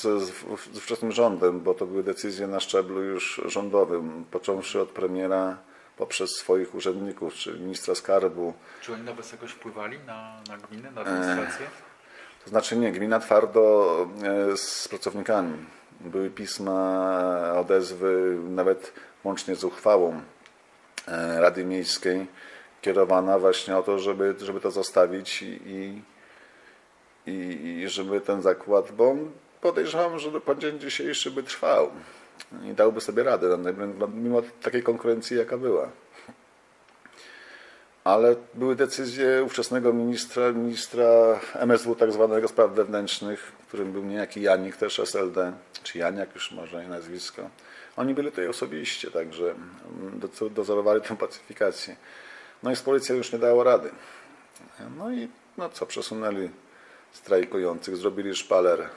Speaker 1: z ówczesnym rządem, bo to były decyzje na szczeblu już rządowym, począwszy od premiera poprzez swoich urzędników, czy ministra skarbu.
Speaker 2: Czy oni na Was jakoś wpływali na, na gminę, na administrację?
Speaker 1: To znaczy nie, gmina twardo e, z pracownikami. Były pisma, odezwy, nawet łącznie z uchwałą e, Rady Miejskiej, kierowana właśnie o to, żeby, żeby to zostawić i, i, i żeby ten zakład, bo podejrzewam, że po dzień dzisiejszy by trwał i dałby sobie radę, mimo takiej konkurencji, jaka była. Ale były decyzje ówczesnego ministra, ministra MSW tak zwanego spraw wewnętrznych, którym był niejaki Janik też SLD, czy Janiak już może nazwisko. Oni byli tutaj osobiście, także dozorowali tę pacyfikację. No i z policja już nie dało rady. No i no co, przesunęli strajkujących, zrobili szpaler.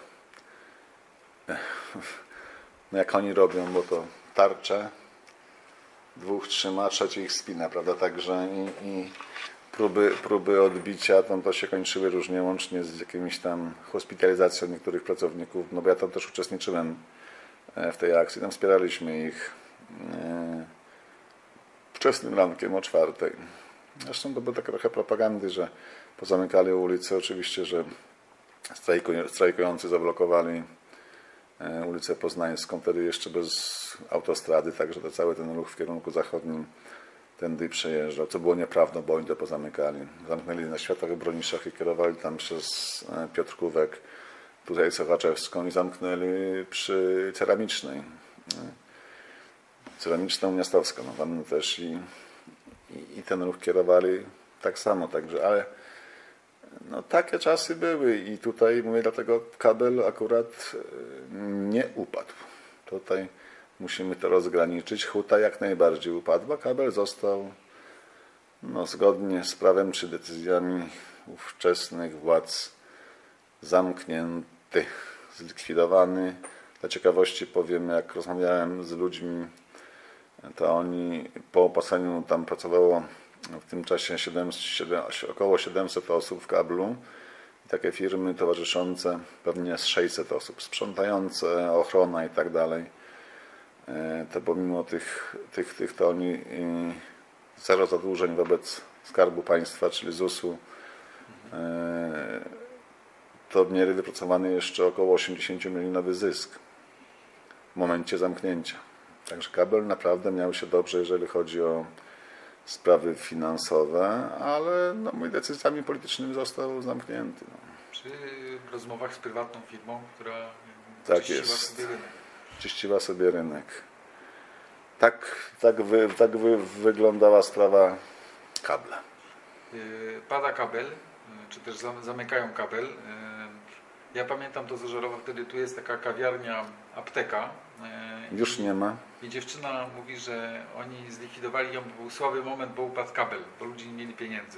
Speaker 1: No jak oni robią, bo to tarcze, dwóch trzyma, trzeci ich spina, prawda? Także i, i próby, próby odbicia tam to się kończyły różnie, łącznie z jakimiś tam hospitalizacją niektórych pracowników, no bo ja tam też uczestniczyłem e, w tej akcji, tam wspieraliśmy ich e, wczesnym rankiem o czwartej. Zresztą to było takie trochę propagandy, że pozamykali ulice, oczywiście, że strajkujący zablokowali ulicę Poznańską, wtedy jeszcze bez autostrady, także to cały ten ruch w kierunku zachodnim tędy przejeżdżał, co było nieprawdą, bo oni to pozamykali. Zamknęli na Światowych Broniszach i kierowali tam przez e, Piotrkówek, tutaj Sochaczewską i zamknęli przy Ceramicznej. Ceramiczną Miastowską, no tam też i, i, i ten ruch kierowali tak samo, także, ale no, takie czasy były i tutaj mówię, dlatego kabel akurat e, nie upadł. Tutaj musimy to rozgraniczyć. Huta jak najbardziej upadła, kabel został no, zgodnie z prawem czy decyzjami ówczesnych władz zamknięty, zlikwidowany. Dla ciekawości powiem, jak rozmawiałem z ludźmi, to oni po opasaniu tam pracowało w tym czasie 7, 7, około 700 osób w kablu. I takie firmy towarzyszące pewnie z 600 osób, sprzątające, ochrona i tak dalej. E, to pomimo tych, tych, tych to oni zero zadłużeń wobec Skarbu Państwa, czyli ZUS-u, e, to mieli wypracowany jeszcze około 80 milionowy zysk w momencie zamknięcia. Także kabel naprawdę miał się dobrze, jeżeli chodzi o sprawy finansowe, ale no, mój decyzjami politycznymi został zamknięty. No.
Speaker 2: Przy rozmowach z prywatną firmą, która
Speaker 1: tak jest. sobie rynek. Czyściła sobie rynek. Tak, tak, wy, tak wy, wyglądała sprawa kabla.
Speaker 2: Y, pada kabel, y, czy też zamykają kabel. Ja pamiętam to z Żerowa, wtedy tu jest taka kawiarnia, apteka.
Speaker 1: Już nie ma.
Speaker 2: I dziewczyna mówi, że oni zlikwidowali ją, był słaby moment, bo upadł kabel, bo ludzie nie mieli pieniędzy.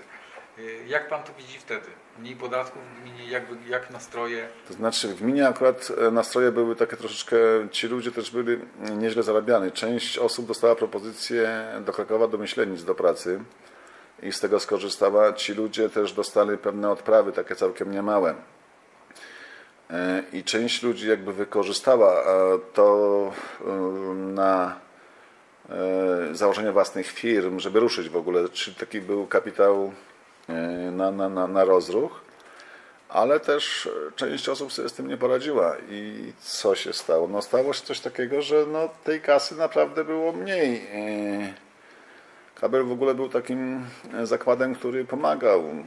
Speaker 2: Y, jak pan to widzi wtedy? Mniej podatków w gminie, jak, jak nastroje?
Speaker 1: To znaczy w gminie akurat e, nastroje były takie troszeczkę, ci ludzie też byli nieźle zarabiani. Część osób dostała propozycję do Krakowa, do Myślenic, do pracy i z tego skorzystała. Ci ludzie też dostali pewne odprawy, takie całkiem niemałe. E, I część ludzi jakby wykorzystała e, to na założenie własnych firm, żeby ruszyć w ogóle. Czyli taki był kapitał E, na, na, na, na rozruch, ale też część osób sobie z tym nie poradziła. I co się stało? No stało się coś takiego, że no, tej kasy naprawdę było mniej. E, kabel w ogóle był takim zakładem, który pomagał e,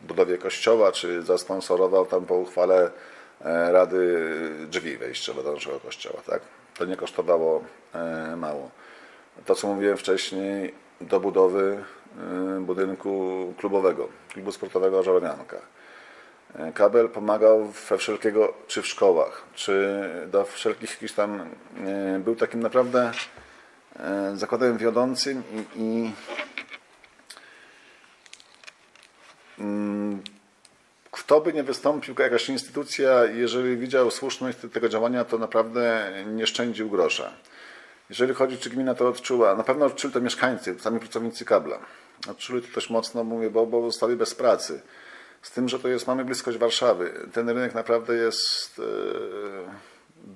Speaker 1: budowie kościoła, czy zasponsorował tam po uchwale Rady drzwi wejściowe do naszego kościoła. Tak? To nie kosztowało mało. To, co mówiłem wcześniej, do budowy Y, budynku klubowego, klubu sportowego Żołnianka. Y, kabel pomagał we wszelkiego, czy w szkołach, czy do wszelkich jakichś tam, był takim naprawdę zakładem wiodącym i, i kto by nie wystąpił, jakaś instytucja, jeżeli widział słuszność tego działania, to naprawdę nie szczędził grosza. Jeżeli chodzi, czy gmina to odczuła, na pewno odczuli to mieszkańcy, sami pracownicy kabla odczuli to też mocno, mówię, bo, bo zostali bez pracy. Z tym, że to jest, mamy bliskość Warszawy. Ten rynek naprawdę jest e,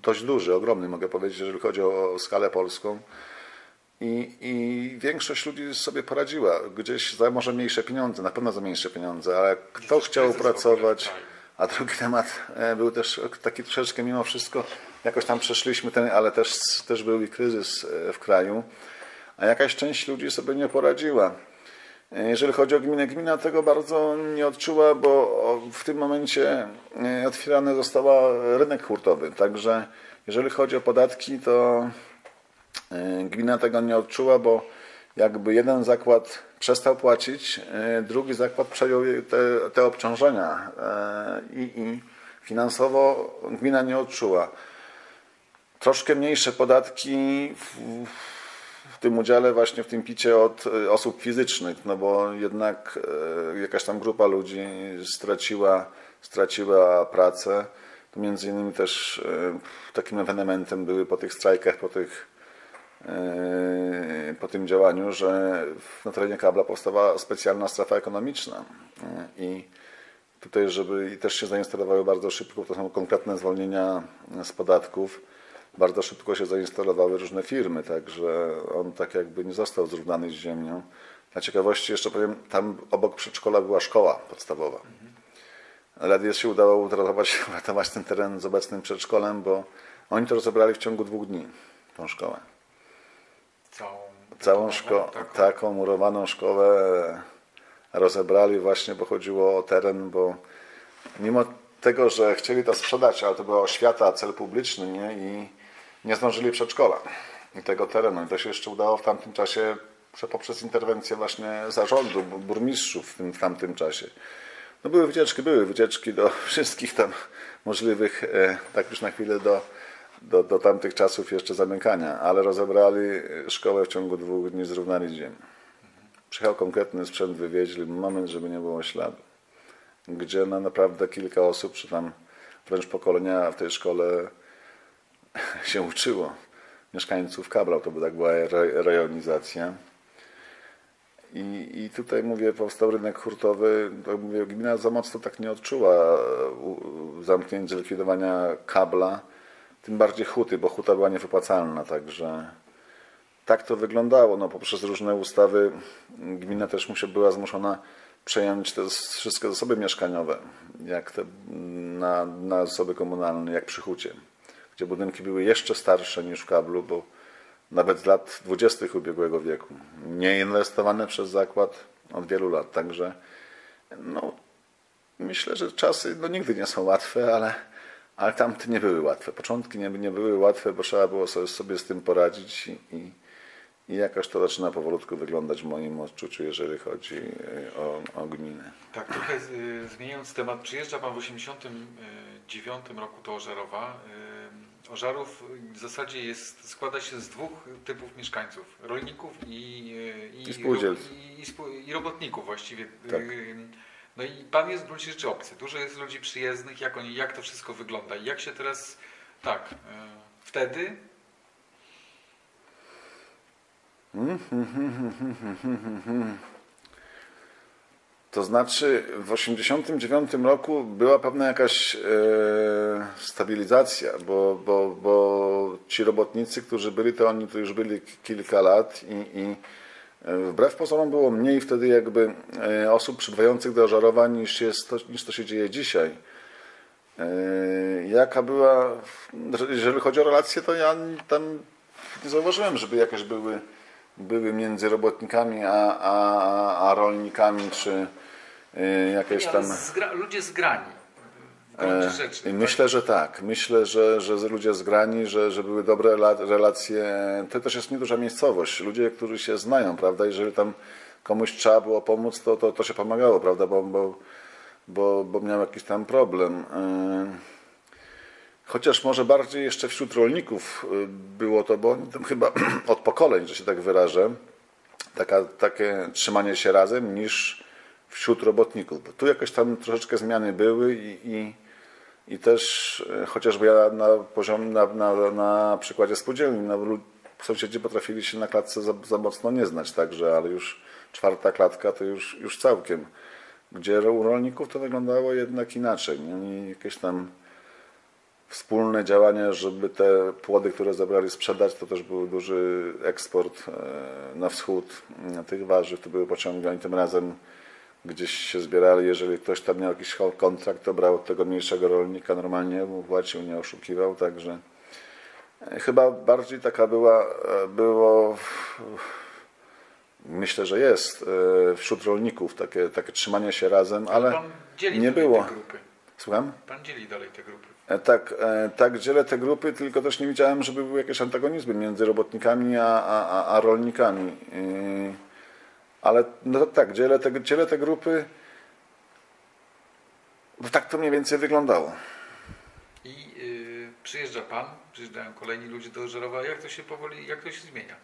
Speaker 1: dość duży, ogromny mogę powiedzieć, jeżeli chodzi o skalę polską. I, I większość ludzi sobie poradziła. Gdzieś za może mniejsze pieniądze, na pewno za mniejsze pieniądze, ale kto chciał pracować.
Speaker 2: kraju.
Speaker 1: A drugi temat e, był też taki troszeczkę mimo wszystko, jakoś tam przeszliśmy ten, ale też, też był i kryzys e, w kraju, a jakaś część ludzi sobie nie poradziła. E, Jeżeli chodzi o gminę, gmina tego bardzo nie odczuła, bo w tym momencie otwierany została rynek hurtowy. Także jeżeli chodzi o podatki, to gmina tego nie odczuła, bo jakby jeden zakład przestał płacić, e, drugi zakład przejął te, te obciążenia e, i, i finansowo gmina nie odczuła. Troszkę mniejsze podatki w, w tym udziale właśnie w tym picie od e, osób fizycznych, no bo jednak e, jakaś tam grupa ludzi straciła, straciła pracę. Tu między innymi też e, takim ewenementem były po tych strajkach, po tych e, po tym działaniu, że na terenie kabla powstała specjalna strefa ekonomiczna E, i tutaj, żeby też się zainstalowały bardzo szybko, to są konkretne zwolnienia z podatków, bardzo szybko się zainstalowały różne firmy, także on tak jakby nie został zrównany z ziemią. Dla ciekawości jeszcze powiem, tam obok przedszkola była szkoła podstawowa. Ledwie się udało uratować, uratować ten teren z obecnym przedszkolem, bo oni to rozebrali w ciągu dwóch dni, tą szkołę.
Speaker 2: Całą,
Speaker 1: Całą szkołę,
Speaker 2: taką.
Speaker 1: taką murowaną szkołę rozebrali właśnie, bo chodziło o teren, bo mimo tego, że chcieli to sprzedać, ale to była oświata, cel publiczny, nie? I nie zdążyli przedszkola i tego terenu. I to się jeszcze udało w tamtym czasie prze- poprzez interwencję właśnie zarządu, bu- burmistrzów w, tym, w tamtym czasie. No były wycieczki, były wycieczki do wszystkich tam możliwych, e, tak już na chwilę do, do, do tamtych czasów jeszcze zamykania, ale rozebrali szkołę w ciągu dwóch dni, zrównali ziemią. Przyjechał konkretny sprzęt, wywieźli, moment, żeby nie było śladu. Gdzie no, naprawdę kilka osób, czy tam wręcz pokolenia w tej szkole się uczyło. Mieszkańców Kabla, to by tak była re, rejonizacja. I, I tutaj mówię, powstał rynek hurtowy. To mówię, gmina za mocno tak nie odczuła zamknięcia, zlikwidowania kabla. Tym bardziej huty, bo huta była niewypłacalna, także tak to wyglądało. No, poprzez różne ustawy gmina też musia, była zmuszona przejąć te wszystkie zasoby mieszkaniowe, jak te, na, na zasoby komunalne, jak przy hucie, gdzie budynki były jeszcze starsze niż w kablu, bo nawet z lat 20. ubiegłego wieku, nie inwestowane przez zakład od wielu lat. Także no, myślę, że czasy no, nigdy nie są łatwe, ale, ale tamte nie były łatwe. Początki nie, nie były łatwe, bo trzeba było sobie, sobie z tym poradzić i, i, i jakoś to zaczyna powolutku wyglądać w moim odczuciu, jeżeli chodzi y, o, o gminę.
Speaker 2: Tak, trochę y, zmieniając temat, przyjeżdża Pan w 89 roku do Ożarowa. Y, Ożarów w zasadzie jest, składa się z dwóch typów mieszkańców. Rolników i, y,
Speaker 1: I
Speaker 2: i, i, spó- i robotników właściwie.
Speaker 1: Tak.
Speaker 2: No i Pan jest w gruncie rzeczy obcy. Dużo jest ludzi przyjezdnych, jak, oni, jak to wszystko wygląda. I jak się teraz, tak, y, wtedy
Speaker 1: To znaczy w 1989 roku była pewna jakaś e, stabilizacja, bo, bo, bo ci robotnicy, którzy byli, to oni tu już byli kilka lat i, i e, wbrew pozorom było mniej wtedy jakby e, osób przybywających do Żarowa niż, jest to, niż to się dzieje dzisiaj. E, Jaka była, jeżeli chodzi o relacje, to ja tam nie zauważyłem, żeby jakieś były, były między robotnikami a, a, a rolnikami, czy y, jakieś tam...
Speaker 2: ludzie zgrani.
Speaker 1: E,
Speaker 2: rzeczy.
Speaker 1: I
Speaker 2: tak?
Speaker 1: myślę, że tak. Myślę, że, że ludzie zgrani, że, że były dobre rela- relacje. To też jest nieduża miejscowość. Ludzie, którzy się znają, prawda? Jeżeli tam komuś trzeba było pomóc, to, to, to się pomagało, prawda? Bo, bo, bo, bo miał jakiś tam problem. E, Chociaż może bardziej jeszcze wśród rolników y, było to, bo tam chyba od pokoleń, że się tak wyrażę, taka, takie trzymanie się razem niż wśród robotników. Bo tu jakoś tam troszeczkę zmiany były i, i, i też e, chociażby ja na poziomie, na, na, na przykładzie spółdzielni, no, sąsiedzi potrafili się na klatce za, za mocno nie znać, także, ale już czwarta klatka to już, już całkiem. Gdzie u rolników to wyglądało jednak inaczej. Nie? Oni jakieś tam wspólne działania, żeby te płody, które zebrali sprzedać, to też był duży eksport e, na wschód e, tych warzyw, to były pociągi, oni tym razem gdzieś się zbierali, jeżeli ktoś tam miał jakiś kontrakt, to brał od tego mniejszego rolnika normalnie, mu płacił, nie oszukiwał, także e, chyba bardziej taka była, było myślę, że jest wśród rolników takie, takie trzymanie się razem, ale nie było. Słucham?
Speaker 2: Pan dzieli dalej te grupy.
Speaker 1: E, tak, e, tak dzielę te grupy, tylko też nie widziałem, żeby były jakieś antagonizmy między robotnikami a, a, a rolnikami. E, ale no tak, dzielę te, dzielę te grupy. Bo tak to mniej więcej wyglądało.
Speaker 2: I yy, przyjeżdża pan, przyjeżdżają kolejni ludzie do Żerowa. Jak to się powoli, jak to się zmienia?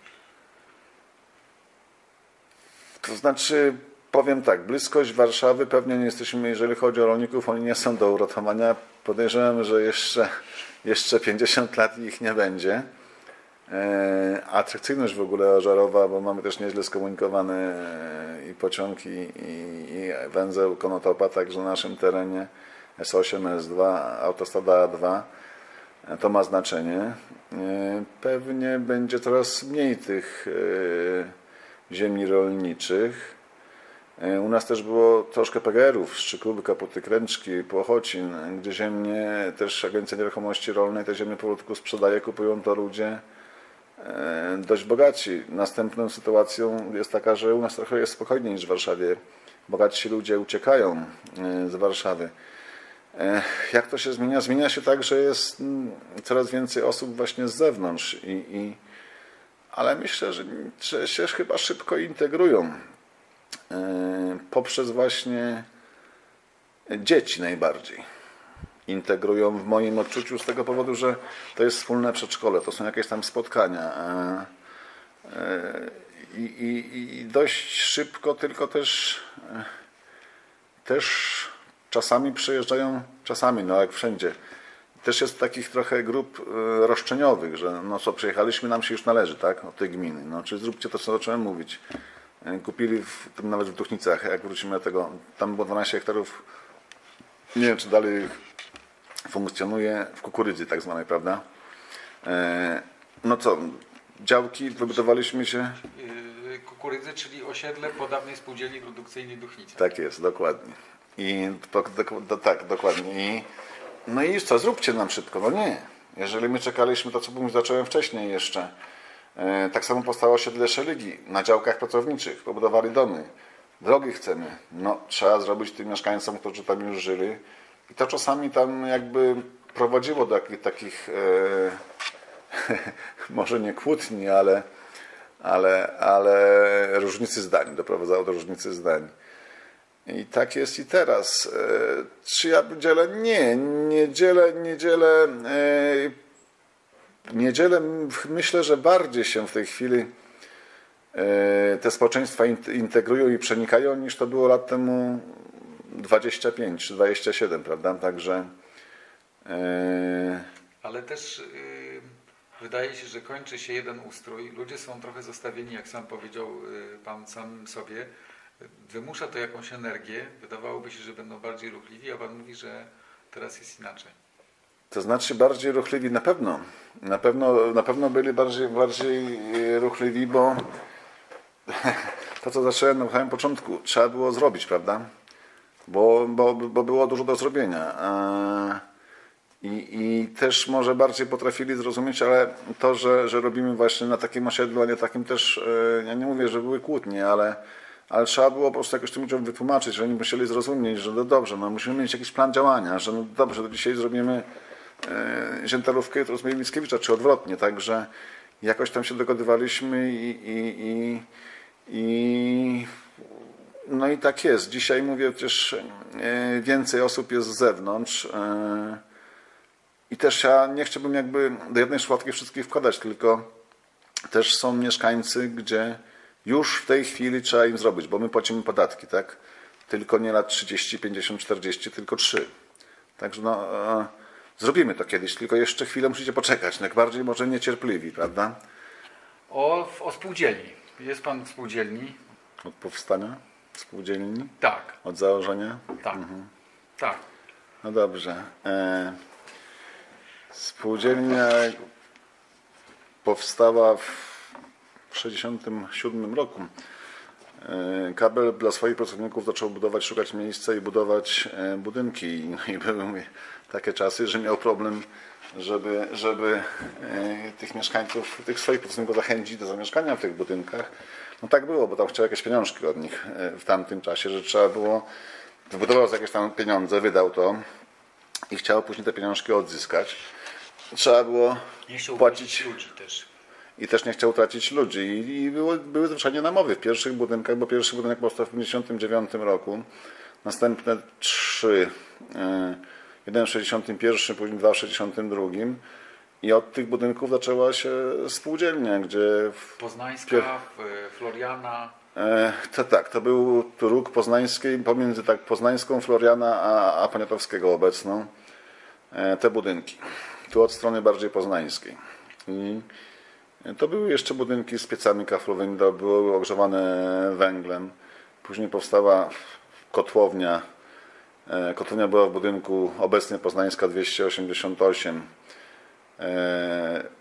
Speaker 1: To znaczy, powiem tak, bliskość Warszawy pewnie nie jesteśmy, jeżeli chodzi o rolników, oni nie są do uratowania Podejrzewam, że jeszcze, jeszcze 50 lat ich nie będzie. E, atrakcyjność w ogóle Ożarowa, bo mamy też nieźle skomunikowane e, i pociąg, i, i, węzeł Konotopa, także na naszym terenie S8, S2, autostrada A2. E, to ma znaczenie. Pewnie będzie coraz mniej tych ziemi rolniczych. E, u nas też było troszkę PGR-ów, Szczykówy, Kaputy, Kręczki, Płochocin, gdzie ziemnie, też Agencja Nieruchomości Rolnej te ziemię powolutku sprzedaje, kupują to ludzie e, dość bogaci. Następną sytuacją jest taka, że u nas trochę jest spokojniej niż w Warszawie. Bogatsi ludzie uciekają e, z Warszawy. Jak to się zmienia? Zmienia się tak, że jest mm, coraz więcej osób właśnie z zewnątrz, i, i ale myślę, że, że się chyba szybko integrują. E, poprzez właśnie dzieci najbardziej. Integrują w moim odczuciu z tego powodu, że to jest wspólne przedszkole, to są jakieś tam spotkania. E, e, I, i, i dość szybko, tylko też, też czasami przyjeżdżają, czasami, no jak wszędzie, też jest takich trochę grup roszczeniowych, że no co, przyjechaliśmy, nam się już należy, tak, od tej gminy. No, czy zróbcie to, co zacząłem mówić. E, kupili w, nawet w Duchnicach, jak wrócimy do tego, tam było 12 hektarów, nie wiem czy dalej funkcjonuje, w kukurydzy tak zwanej, prawda? E, no co, działki, wybudowaliśmy się...
Speaker 2: E, kukurydzy, czyli osiedle po dawnej spółdzielni produkcyjnej Duchnicy.
Speaker 1: Tak jest, dokładnie. I do, do, do, tak, dokładnie. I, no i co, zróbcie nam szybko. No nie. Jeżeli my czekaliśmy, to co zacząłem wcześniej jeszcze, E, tak samo powstało osiedle Szeligi na działkach pracowniczych. Pobudowali domy. Drogi chcemy. No, trzeba zrobić tym mieszkańcom, którzy tam już żyli. I to czasami tam jakby prowadziło do takich, e, może nie kłótni, ale, ale, ale różnicy zdań. Doprowadzało do różnicy zdań. I tak jest i teraz. E, czy ja dzielę? Nie. Nie dzielę, nie dzielę e, niedzielę myślę, że bardziej się w tej chwili e, te społeczeństwa integrują i przenikają niż to było lat temu 25 czy 27, prawda? Także.
Speaker 2: E, Ale też y, wydaje się, że kończy się jeden ustrój. Ludzie są trochę zostawieni, jak sam powiedział y, Pan sam sobie. Wymusza to jakąś energię. Wydawałoby się, że będą bardziej ruchliwi, a Pan mówi, że teraz jest inaczej.
Speaker 1: To znaczy bardziej ruchliwi na pewno. Na pewno, na pewno byli bardziej, bardziej e, ruchliwi, bo to, co zacząłem na samym początku, trzeba było zrobić, prawda? Bo, bo, bo było dużo do zrobienia. I, I też może bardziej potrafili zrozumieć, ale to, że, że robimy właśnie na takim osiedlu, a nie takim też, e, ja nie mówię, że były kłótnie, ale, ale trzeba było po prostu jakoś tym ludziom wytłumaczyć, że oni musieli zrozumieć, że no dobrze, no musimy mieć jakiś plan działania, że no dobrze, to dzisiaj zrobimy E, Ziętarówkę, to z Mickiewicza, czy odwrotnie. Także jakoś tam się dogadywaliśmy i, i, i, i no i tak jest. Dzisiaj mówię też e, więcej osób jest z zewnątrz. E, I też ja nie chciałbym jakby do jednej szufladki wszystkich wkładać, tylko też są mieszkańcy, gdzie już w tej chwili trzeba im zrobić, bo my płacimy podatki, tak? Tylko nie lat 30, 50, 40, tylko 3. Także no, Zrobimy to kiedyś, tylko jeszcze chwilę musicie poczekać. Najbardziej może niecierpliwi, prawda?
Speaker 2: O, o spółdzielni. Jest pan w spółdzielni?
Speaker 1: Od powstania spółdzielni?
Speaker 2: Tak.
Speaker 1: Od założenia?
Speaker 2: Tak. Mhm. Tak.
Speaker 1: No dobrze. E... Spółdzielnia powstała w 1967 roku. E, Kabel dla swoich pracowników zaczął budować, szukać miejsca i budować e, budynki. I- I były takie czasy, że miał problem, żeby, żeby e, tych mieszkańców, tych swoich pracowników zachęcić do zamieszkania w tych budynkach. No tak było, bo tam chciał jakieś pieniążki od nich e, w tamtym czasie, że trzeba było, wybudował jakieś tam pieniądze, wydał to i chciał później te pieniążki odzyskać. Trzeba było płacić
Speaker 2: ludzi też.
Speaker 1: i też nie chciał tracić ludzi. I, i było, były zwyczajnie namowy w pierwszych budynkach, bo pierwszy budynek powstał w 1959 roku, następne trzy, e, jeden w 61, później dwa w 62 i od tych budynków zaczęła się spółdzielnia, gdzie w,
Speaker 2: Poznańska, w- Floriana.
Speaker 1: e, to tak, to był róg poznański, pomiędzy tak poznańską Floriana a, a Poniatowskiego obecną, e, te budynki. Tu od strony bardziej poznańskiej. I to były jeszcze budynki z piecami kaflowymi, to były ogrzewane węglem. Później powstała kotłownia. E, Kotłownia była w budynku obecnie Poznańska 288. E,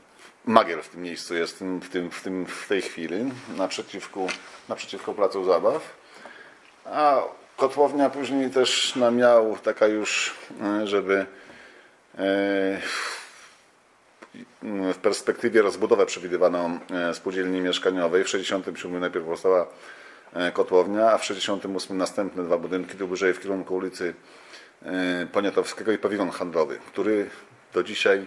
Speaker 1: Magier w tym miejscu jest w, tym, w, tym, w, tej chwili, naprzeciwko, naprzeciwko placu zabaw. A kotłownia później też na miał taka już, e, żeby w perspektywie rozbudowę przewidywano spółdzielni mieszkaniowej. W 67 najpierw powstała kotłownia, a w 68 następne dwa budynki bliżej w kierunku ulicy e, Poniatowskiego i pawilon handlowy, który do dzisiaj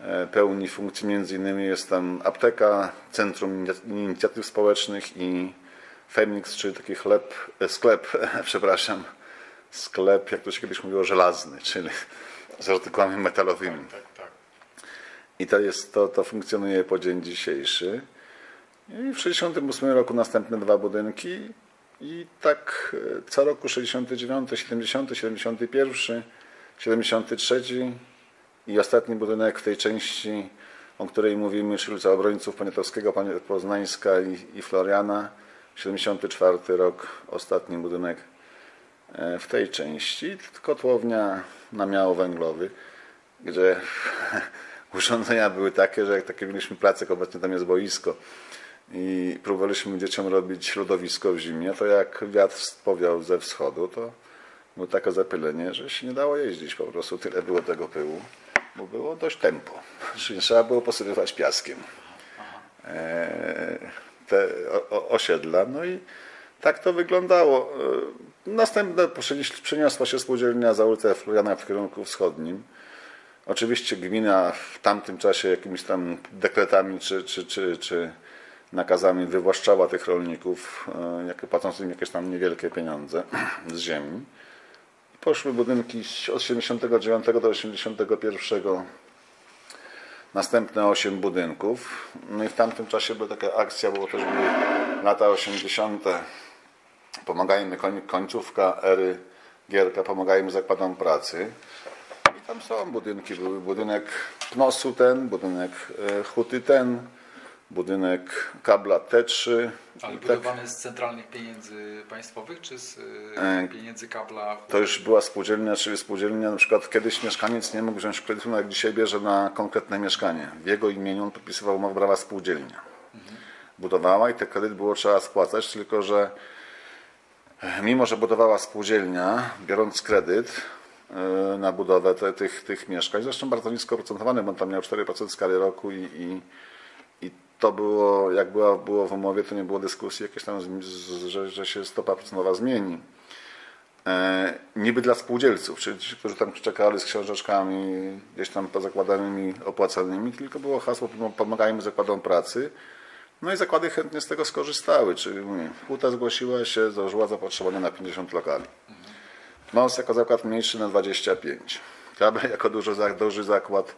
Speaker 1: e, pełni funkcję między innymi jest tam apteka, Centrum Inicjatyw Społecznych i Femix, czyli taki chleb, e, sklep, przepraszam, sklep, jak to się kiedyś mówiło, żelazny, czyli z artykułami metalowymi.
Speaker 2: Tak, tak.
Speaker 1: I to, jest, to, to funkcjonuje po dzień dzisiejszy. I w 1968 roku następne dwa budynki. I tak e, co roku 69, 70, 71, 73 i ostatni budynek w tej części, o której mówimy, czyli ulica Obrońców Poniatowskiego, Poni- Poznańska i, i Floriana. 74 rok, ostatni budynek e, w tej części. Kotłownia na miał węglowy, gdzie urządzenia były takie, że jak takie mieliśmy placek, obecnie tam jest boisko i próbowaliśmy dzieciom robić lodowisko w zimie, to jak wiatr powiał ze wschodu, to było takie zapylenie, że się nie dało jeździć po prostu. Tyle było tego pyłu, bo było dość tempo. Czyli trzeba było posypywać piaskiem e, te osiedla. No i tak to wyglądało. E, Następne przeniosła się spółdzielnia za ulicę Floriana w kierunku wschodnim. Oczywiście gmina w tamtym czasie jakimiś tam dekretami czy, czy, czy, czy nakazami wywłaszczała tych rolników, e, płacąc im jakieś tam niewielkie pieniądze z ziemi. Poszły budynki od 79 do 81 następne 8 budynków. No i w tamtym czasie była taka akcja, bo też były lata 80. Pomagajmy koń, końcówka ery Gierka, pomagajmy zakładom pracy. I tam są budynki. Były budynek Pnosu ten, budynek e, Huty ten, budynek Kabla T3.
Speaker 2: Ale
Speaker 1: tak,
Speaker 2: budowany z centralnych pieniędzy państwowych, czy z e, pieniędzy kabla?
Speaker 1: to już była spółdzielnia, czyli spółdzielnia, na przykład kiedyś mieszkaniec nie mógł wziąć kredytu, no jak dzisiaj bierze na konkretne mieszkanie. W jego imieniu on podpisywał umowę prawa spółdzielnia. Budowała i ten kredyt było trzeba spłacać, tylko że e, mimo, że budowała spółdzielnia, biorąc kredyt e, na budowę te, tych, tych mieszkań, zresztą bardzo nisko oprocentowany, bo on tam miał 4% skali roku i, i to było, jak była, było w umowie, to nie było dyskusji jakieś tam, że, że się stopa procentowa zmieni. E, niby dla spółdzielców, czyli ci, którzy tam czekali z książeczkami gdzieś tam pozakładanymi, opłacanymi, tylko było hasło pomagajmy zakładom pracy. No i zakłady chętnie z tego skorzystały, czyli Huta zgłosiła się, założyła zapotrzebowanie na 50 lokali. NOS jako zakład mniejszy na 25. Kabel jako duży, duży zakład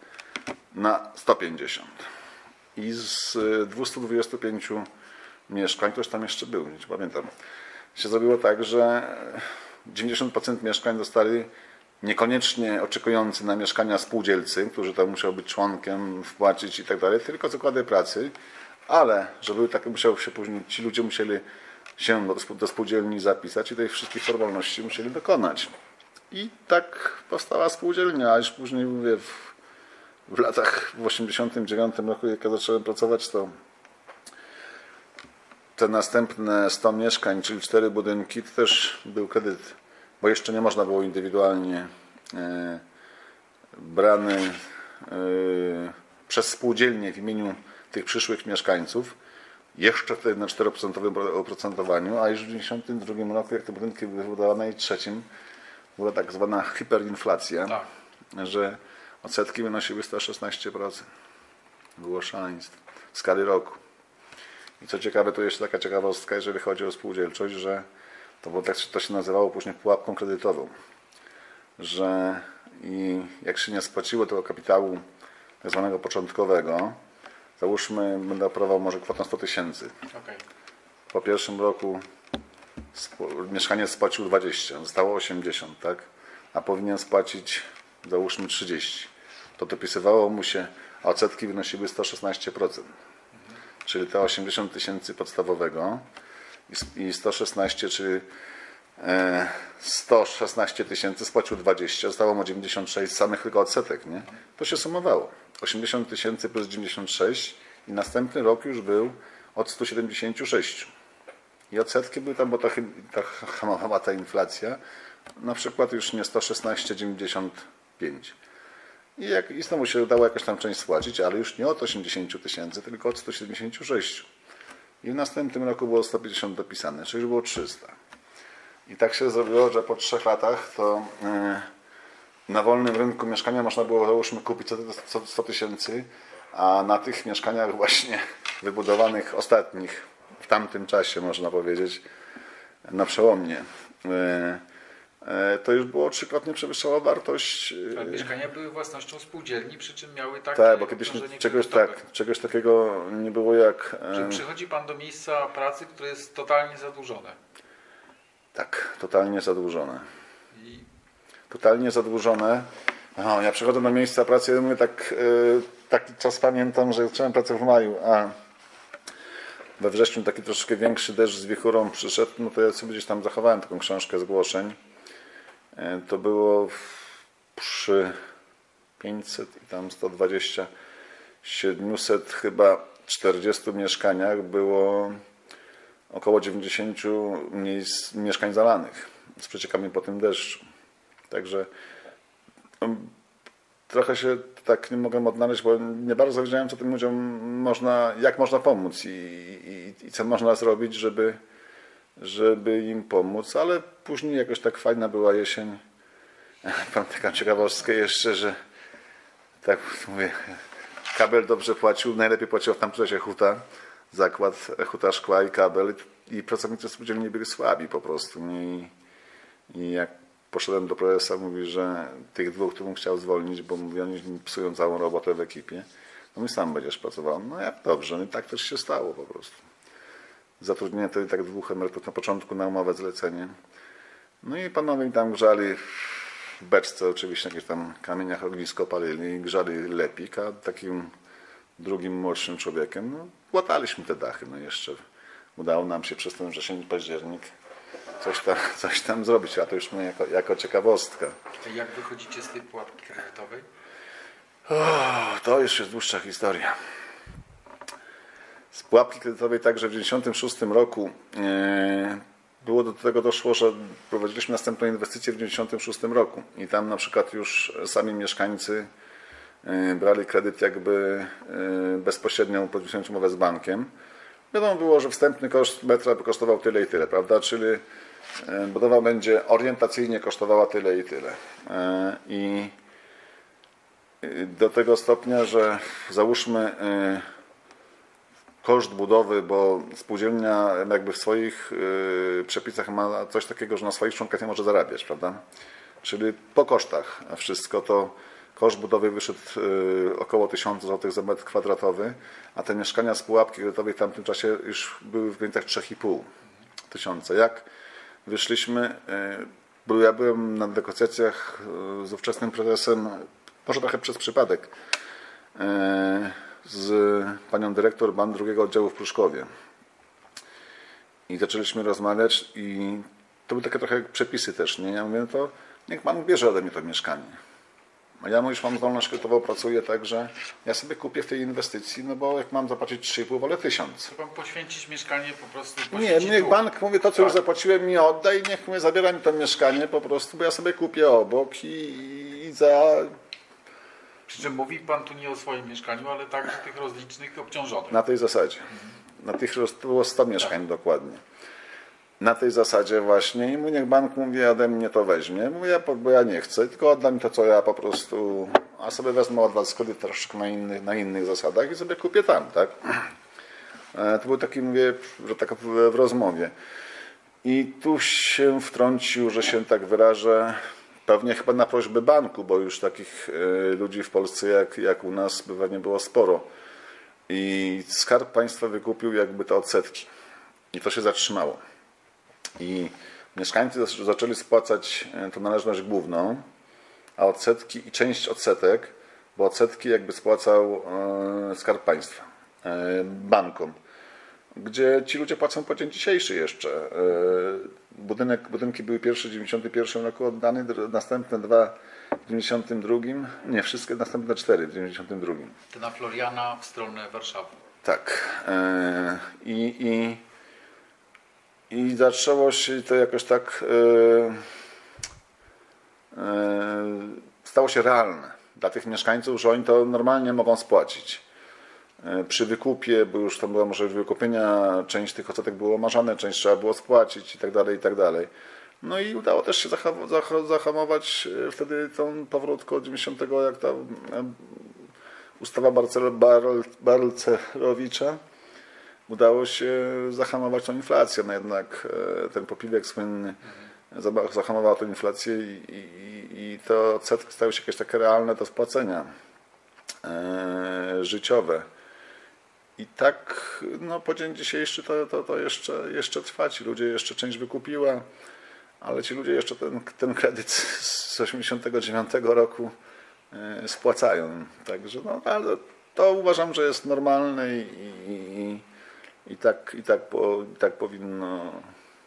Speaker 1: na 150. I z y, 225 mieszkań, ktoś tam jeszcze był, nie pamiętam, się zrobiło tak, że 90% mieszkań dostali niekoniecznie oczekujący na mieszkania spółdzielcy, którzy tam musiał być członkiem, wpłacić i tak dalej, tylko zakłady pracy, ale że były takie, musiał się później, ci ludzie musieli się do, do spółdzielni zapisać i tych wszystkich formalności musieli dokonać. I tak powstała spółdzielnia, a już później mówię, w latach, w 89 roku, jak ja zacząłem pracować, to te następne 100 mieszkań, czyli 4 budynki, to też był kredyt, bo jeszcze nie można było indywidualnie e, brany e, przez spółdzielnie w imieniu tych przyszłych mieszkańców, jeszcze wtedy na 4% oprocentowaniu, a już w 1992 roku, jak te budynki były wybudowane i trzecim, była tak zwana hiperinflacja,
Speaker 2: Tak.
Speaker 1: że odsetki wynosiły 116%. Było szaleństwo w skali roku. I co ciekawe, to jeszcze taka ciekawostka, jeżeli chodzi o spółdzielczość, że to było tak, to się nazywało później pułapką kredytową, że i jak się nie spłaciło tego kapitału tak zwanego początkowego, załóżmy, będę operował może kwotą 100 tysięcy.
Speaker 2: Okej.
Speaker 1: Po pierwszym roku mieszkanie spłacił 20, zostało 80, tak? A powinien spłacić załóżmy 30. To dopisywało mu się, a odsetki wynosiły 116%. Czyli te 80 tysięcy podstawowego i s- i 116, czyli e, 116 tysięcy spłacił 20, zostało mu 96 z samych tylko odsetek, nie? To się sumowało. 80 tysięcy plus 96 i następny rok już był od 176. I odsetki były tam, bo ta, ta hamowała ta inflacja, na przykład już nie 116,95. I, jak, I znowu się udało jakoś tam część spłacić, ale już nie od 80 tysięcy, tylko od 176. I w następnym roku było 150 dopisane, czyli już było 300. I tak się zrobiło, że po trzech latach to e, na wolnym rynku mieszkania można było załóżmy kupić co- co 100 tysięcy, a na tych mieszkaniach właśnie wybudowanych ostatnich w tamtym czasie można powiedzieć na przełomnie e, e, to już było trzykrotnie przewyższała wartość e,
Speaker 2: Ale mieszkania były własnością spółdzielni, przy czym miały takie
Speaker 1: tak, bo kiedyś
Speaker 2: obciążenie
Speaker 1: czegoś, tak, czegoś takiego nie było jak
Speaker 2: Czyli
Speaker 1: e,
Speaker 2: przychodzi Pan do miejsca pracy, które jest totalnie zadłużone.
Speaker 1: tak, totalnie zadłużone.
Speaker 2: I
Speaker 1: totalnie zadłużone. Aha, ja przychodzę do miejsca pracy i mówię tak, e, taki czas pamiętam, że zacząłem pracę w maju, a we wrześniu taki troszeczkę większy deszcz z wichurą przyszedł, no to ja sobie gdzieś tam zachowałem taką książkę zgłoszeń. E, To było przy 500 i tam 120, 700 chyba 40 mieszkaniach było około 90 miejsc, mieszkań zalanych z przeciekami po tym deszczu. Także um, trochę się tak nie mogłem odnaleźć, bo nie bardzo wiedziałem, co tym ludziom można, jak można pomóc i, i, i co można zrobić, żeby, żeby im pomóc, ale później jakoś tak fajna była jesień. Mam taką ciekawostkę jeszcze, że tak mówię, kabel dobrze płacił, najlepiej płacił w tamtym czasie huta, zakład huta szkła i kabel i pracownicy spółdzielni byli słabi po prostu. nie? I, i jak poszedłem do prezesa, mówi, że tych dwóch, którym chciał zwolnić, bo mówi, oni psują całą robotę w ekipie, no my sam będziesz pracował. No jak dobrze, no i tak też się stało po prostu. Zatrudnienie wtedy tak dwóch emerytów na początku na umowę zlecenie. No i panowie tam grzali w beczce oczywiście, jakieś tam kamieniach ognisko palili i grzali lepik, a takim drugim młodszym człowiekiem, no łataliśmy te dachy, no jeszcze udało nam się przez ten wrzesień, październik coś tam, coś tam zrobić, a to już my jako, jako ciekawostka.
Speaker 2: jak wychodzicie z tej pułapki kredytowej?
Speaker 1: O, to już jest dłuższa historia. Z pułapki kredytowej także w 1996 roku e, było do tego doszło, że prowadziliśmy następną inwestycję w 1996 roku i tam na przykład już sami mieszkańcy e, brali kredyt jakby e, bezpośrednio podpisując umowę z bankiem. Wiadomo było, że wstępny koszt metra by kosztował tyle i tyle, prawda? Czyli budowa będzie orientacyjnie kosztowała tyle i tyle. I do tego stopnia, że załóżmy koszt budowy, bo spółdzielnia jakby w swoich y, przepisach ma coś takiego, że na swoich członkach nie może zarabiać, prawda? Czyli po kosztach wszystko to koszt budowy wyszedł y, około 1000 zł za metr kwadratowy, a te mieszkania z pułapki kredytowej w tamtym czasie już były w granicach 3,5 tysiąca. Jak wyszliśmy, y, ja byłem na negocjacjach z ówczesnym prezesem, może trochę przez przypadek, z panią dyrektor ban drugiego oddziału w Pruszkowie. I zaczęliśmy rozmawiać i to były takie trochę przepisy też, nie? Ja mówię, no to niech pan bierze ode mnie to mieszkanie. A ja już mam zdolność kredytową, pracuję tak, że ja sobie kupię w tej inwestycji, no bo jak mam zapłacić 3,5, wolę 1000.
Speaker 2: Chce pan poświęcić mieszkanie po prostu?
Speaker 1: Nie, niech
Speaker 2: dług.
Speaker 1: bank mówi to, co już
Speaker 2: Tak.
Speaker 1: zapłaciłem mi oddaj, niech mnie zabiera mi to mieszkanie po prostu, bo ja sobie kupię obok i, i za...
Speaker 2: Przy czym mówi pan tu nie o swoim mieszkaniu, ale także tych rozlicznych obciążonych.
Speaker 1: Na tej zasadzie. Na tych było 100 mieszkań dokładnie. Na tej zasadzie właśnie i mu niech bank mówi ode mnie to weźmie. Mówię, bo ja nie chcę, tylko odda mi to, co ja po prostu, a sobie wezmę od was kredyt troszkę na innych, na innych zasadach i sobie kupię tam, tak? E, To był taki, mówię, że tak w rozmowie. I tu się wtrącił, że się tak wyrażę, pewnie chyba na prośbę banku, bo już takich e, ludzi w Polsce jak, jak u nas by pewnie było sporo. I Skarb Państwa wykupił jakby te odsetki. I to się zatrzymało. I mieszkańcy zac- zaczęli spłacać e, tą należność główną, a odsetki i część odsetek, bo odsetki jakby spłacał e, Skarb Państwa bankom, gdzie ci ludzie płacą po dzień dzisiejszy jeszcze. E, Budynek, budynki były pierwsze w 91 roku oddane, następne dwa w 92, nie, wszystkie następne cztery w 92.
Speaker 2: To na Floriana w stronę Warszawy.
Speaker 1: Tak. E, I, i, I zaczęło się to jakoś tak. E, stało się realne dla tych mieszkańców, że oni to normalnie mogą spłacić. E, Przy wykupie, bo już tam była możliwość wykupienia, część tych odsetek było omarzane, część trzeba było spłacić i tak dalej, i tak dalej. No i udało też się zaha- zaha- zahamować e, wtedy tą powrót koło 90, jak ta e, ustawa Barcel, Barl, Balcerowicza udało się zahamować tą inflację. No jednak ten popiwek słynny zaba- zahamował tę inflację i, i, i te odsetki stały się jakieś takie realne do spłacenia życiowe. I tak no, po dzień dzisiejszy to, to, to jeszcze, jeszcze trwa. Ci ludzie jeszcze część wykupiła, ale ci ludzie jeszcze ten, ten kredyt z 89 roku e, spłacają. Także no, ale to uważam, że jest normalne i, i, i, tak, i, tak, po, i tak powinno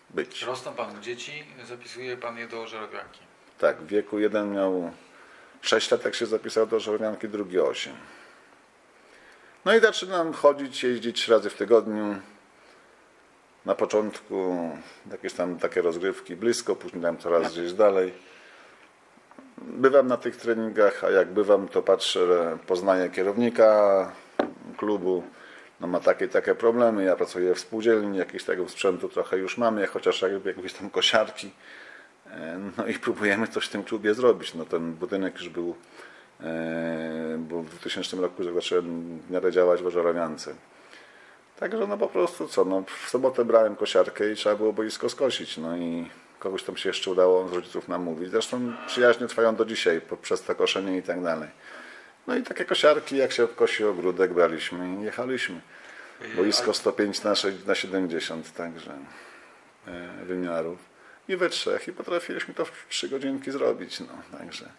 Speaker 1: być.
Speaker 2: Rosną panu dzieci, zapisuje pan je do żerowianki.
Speaker 1: Tak, w wieku jeden miał 6 lat, jak się zapisał do żołnianki, drugi 8. No i zaczynam chodzić, jeździć trzy razy w tygodniu. Na początku jakieś tam takie rozgrywki blisko, później tam coraz gdzieś dalej. Bywam na tych treningach, a jak bywam, to patrzę, poznaję kierownika klubu. No ma takie takie problemy. Ja pracuję w spółdzielni, jakiegoś tego sprzętu trochę już mamy, chociaż jakieś tam kosiarki. E, No i próbujemy coś w tym klubie zrobić. No ten budynek już był, bo w 2000 roku zacząłem w miarę działać w Ożerowiance. Także no po prostu co, no w sobotę brałem kosiarkę i trzeba było boisko skosić. No i kogoś tam się jeszcze udało z rodziców namówić. Zresztą przyjaźnie trwają do dzisiaj poprzez to koszenie i tak dalej. No i takie kosiarki, jak się kosi ogródek, braliśmy i jechaliśmy. Boisko 105 na, 6, na 70, także e, wymiarów. I we trzech. I potrafiliśmy to w trzy godzinki zrobić. No, także.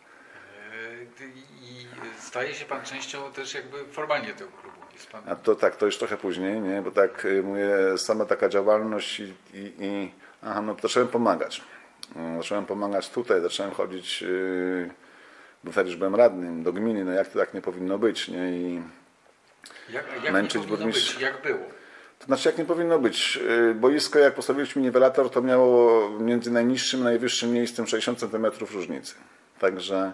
Speaker 2: I staje się pan częścią też jakby formalnie tego klubu. Jest pan
Speaker 1: A to tak, to już trochę później, nie? Bo tak y, mówię, sama taka działalność i, i, i aha, no zacząłem pomagać. Y, Zacząłem pomagać tutaj, zacząłem chodzić, yy, bo wtedy już byłem radnym do gminy, no jak to tak nie powinno być, nie? I
Speaker 2: Jak, jak
Speaker 1: Męczyć burmistrz-?
Speaker 2: Jak było?
Speaker 1: To znaczy, jak nie powinno być. Yy, Boisko, jak postawiliśmy niwelator, to miało między najniższym a najwyższym miejscem 60 cm różnicy. Także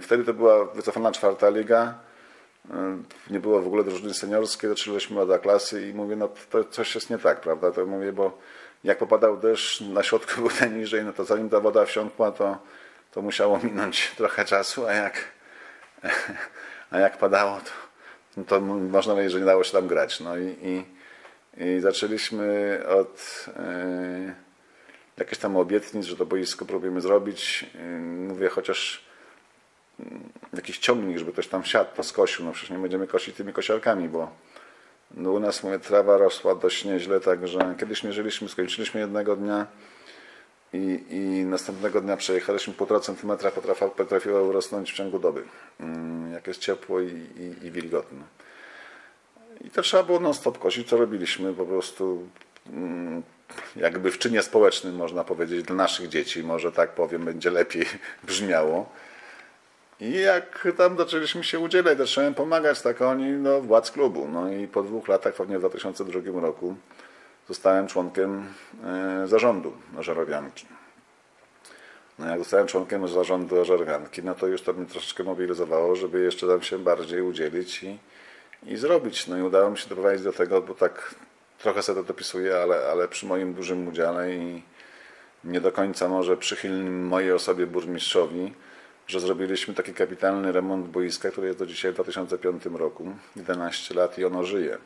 Speaker 1: wtedy to była wycofana czwarta liga. Yy, Nie było w ogóle drużyny seniorskiej, zaczęliśmy od klasy i mówię, no to coś jest nie tak, prawda? To mówię, bo jak popadał deszcz, na środku był najniżej, no to zanim ta woda wsiąkła, to, to musiało minąć trochę czasu, a jak, a jak padało, to, no to można powiedzieć, że nie dało się tam grać. No i, i, i zaczęliśmy od e, jakichś tam obietnic, że to boisko próbujemy zrobić. E, mówię, chociaż jakiś ciągnik, żeby ktoś tam siadł, to skosił. No przecież nie będziemy kosić tymi kosiarkami, bo no u nas mówię, trawa rosła dość nieźle, także kiedyś mierzyliśmy, skończyliśmy jednego dnia i, i następnego dnia przejechaliśmy półtora centymetra, potrafa, potrafiło urosnąć w ciągu doby, mm, jak jest ciepło i, i, i wilgotno. I to trzeba było non-stop kosić, co robiliśmy po prostu mm, jakby w czynie społecznym, można powiedzieć, dla naszych dzieci, może tak powiem, będzie lepiej brzmiało. I jak tam zaczęliśmy się udzielać, zacząłem pomagać tak oni, no, władz klubu. No i po dwóch latach, pewnie w 2002 roku, zostałem członkiem e, zarządu Żarowianki. No jak zostałem członkiem zarządu Żarowianki, no to już to mnie troszeczkę mobilizowało, żeby jeszcze tam się bardziej udzielić i, i zrobić. No i udało mi się doprowadzić do tego, bo tak trochę sobie to dopisuję, ale, ale przy moim dużym udziale i nie do końca może przychylnym mojej osobie burmistrzowi, że zrobiliśmy taki kapitalny remont boiska, który jest do dzisiaj w 2005 roku, 11 lat i ono żyje.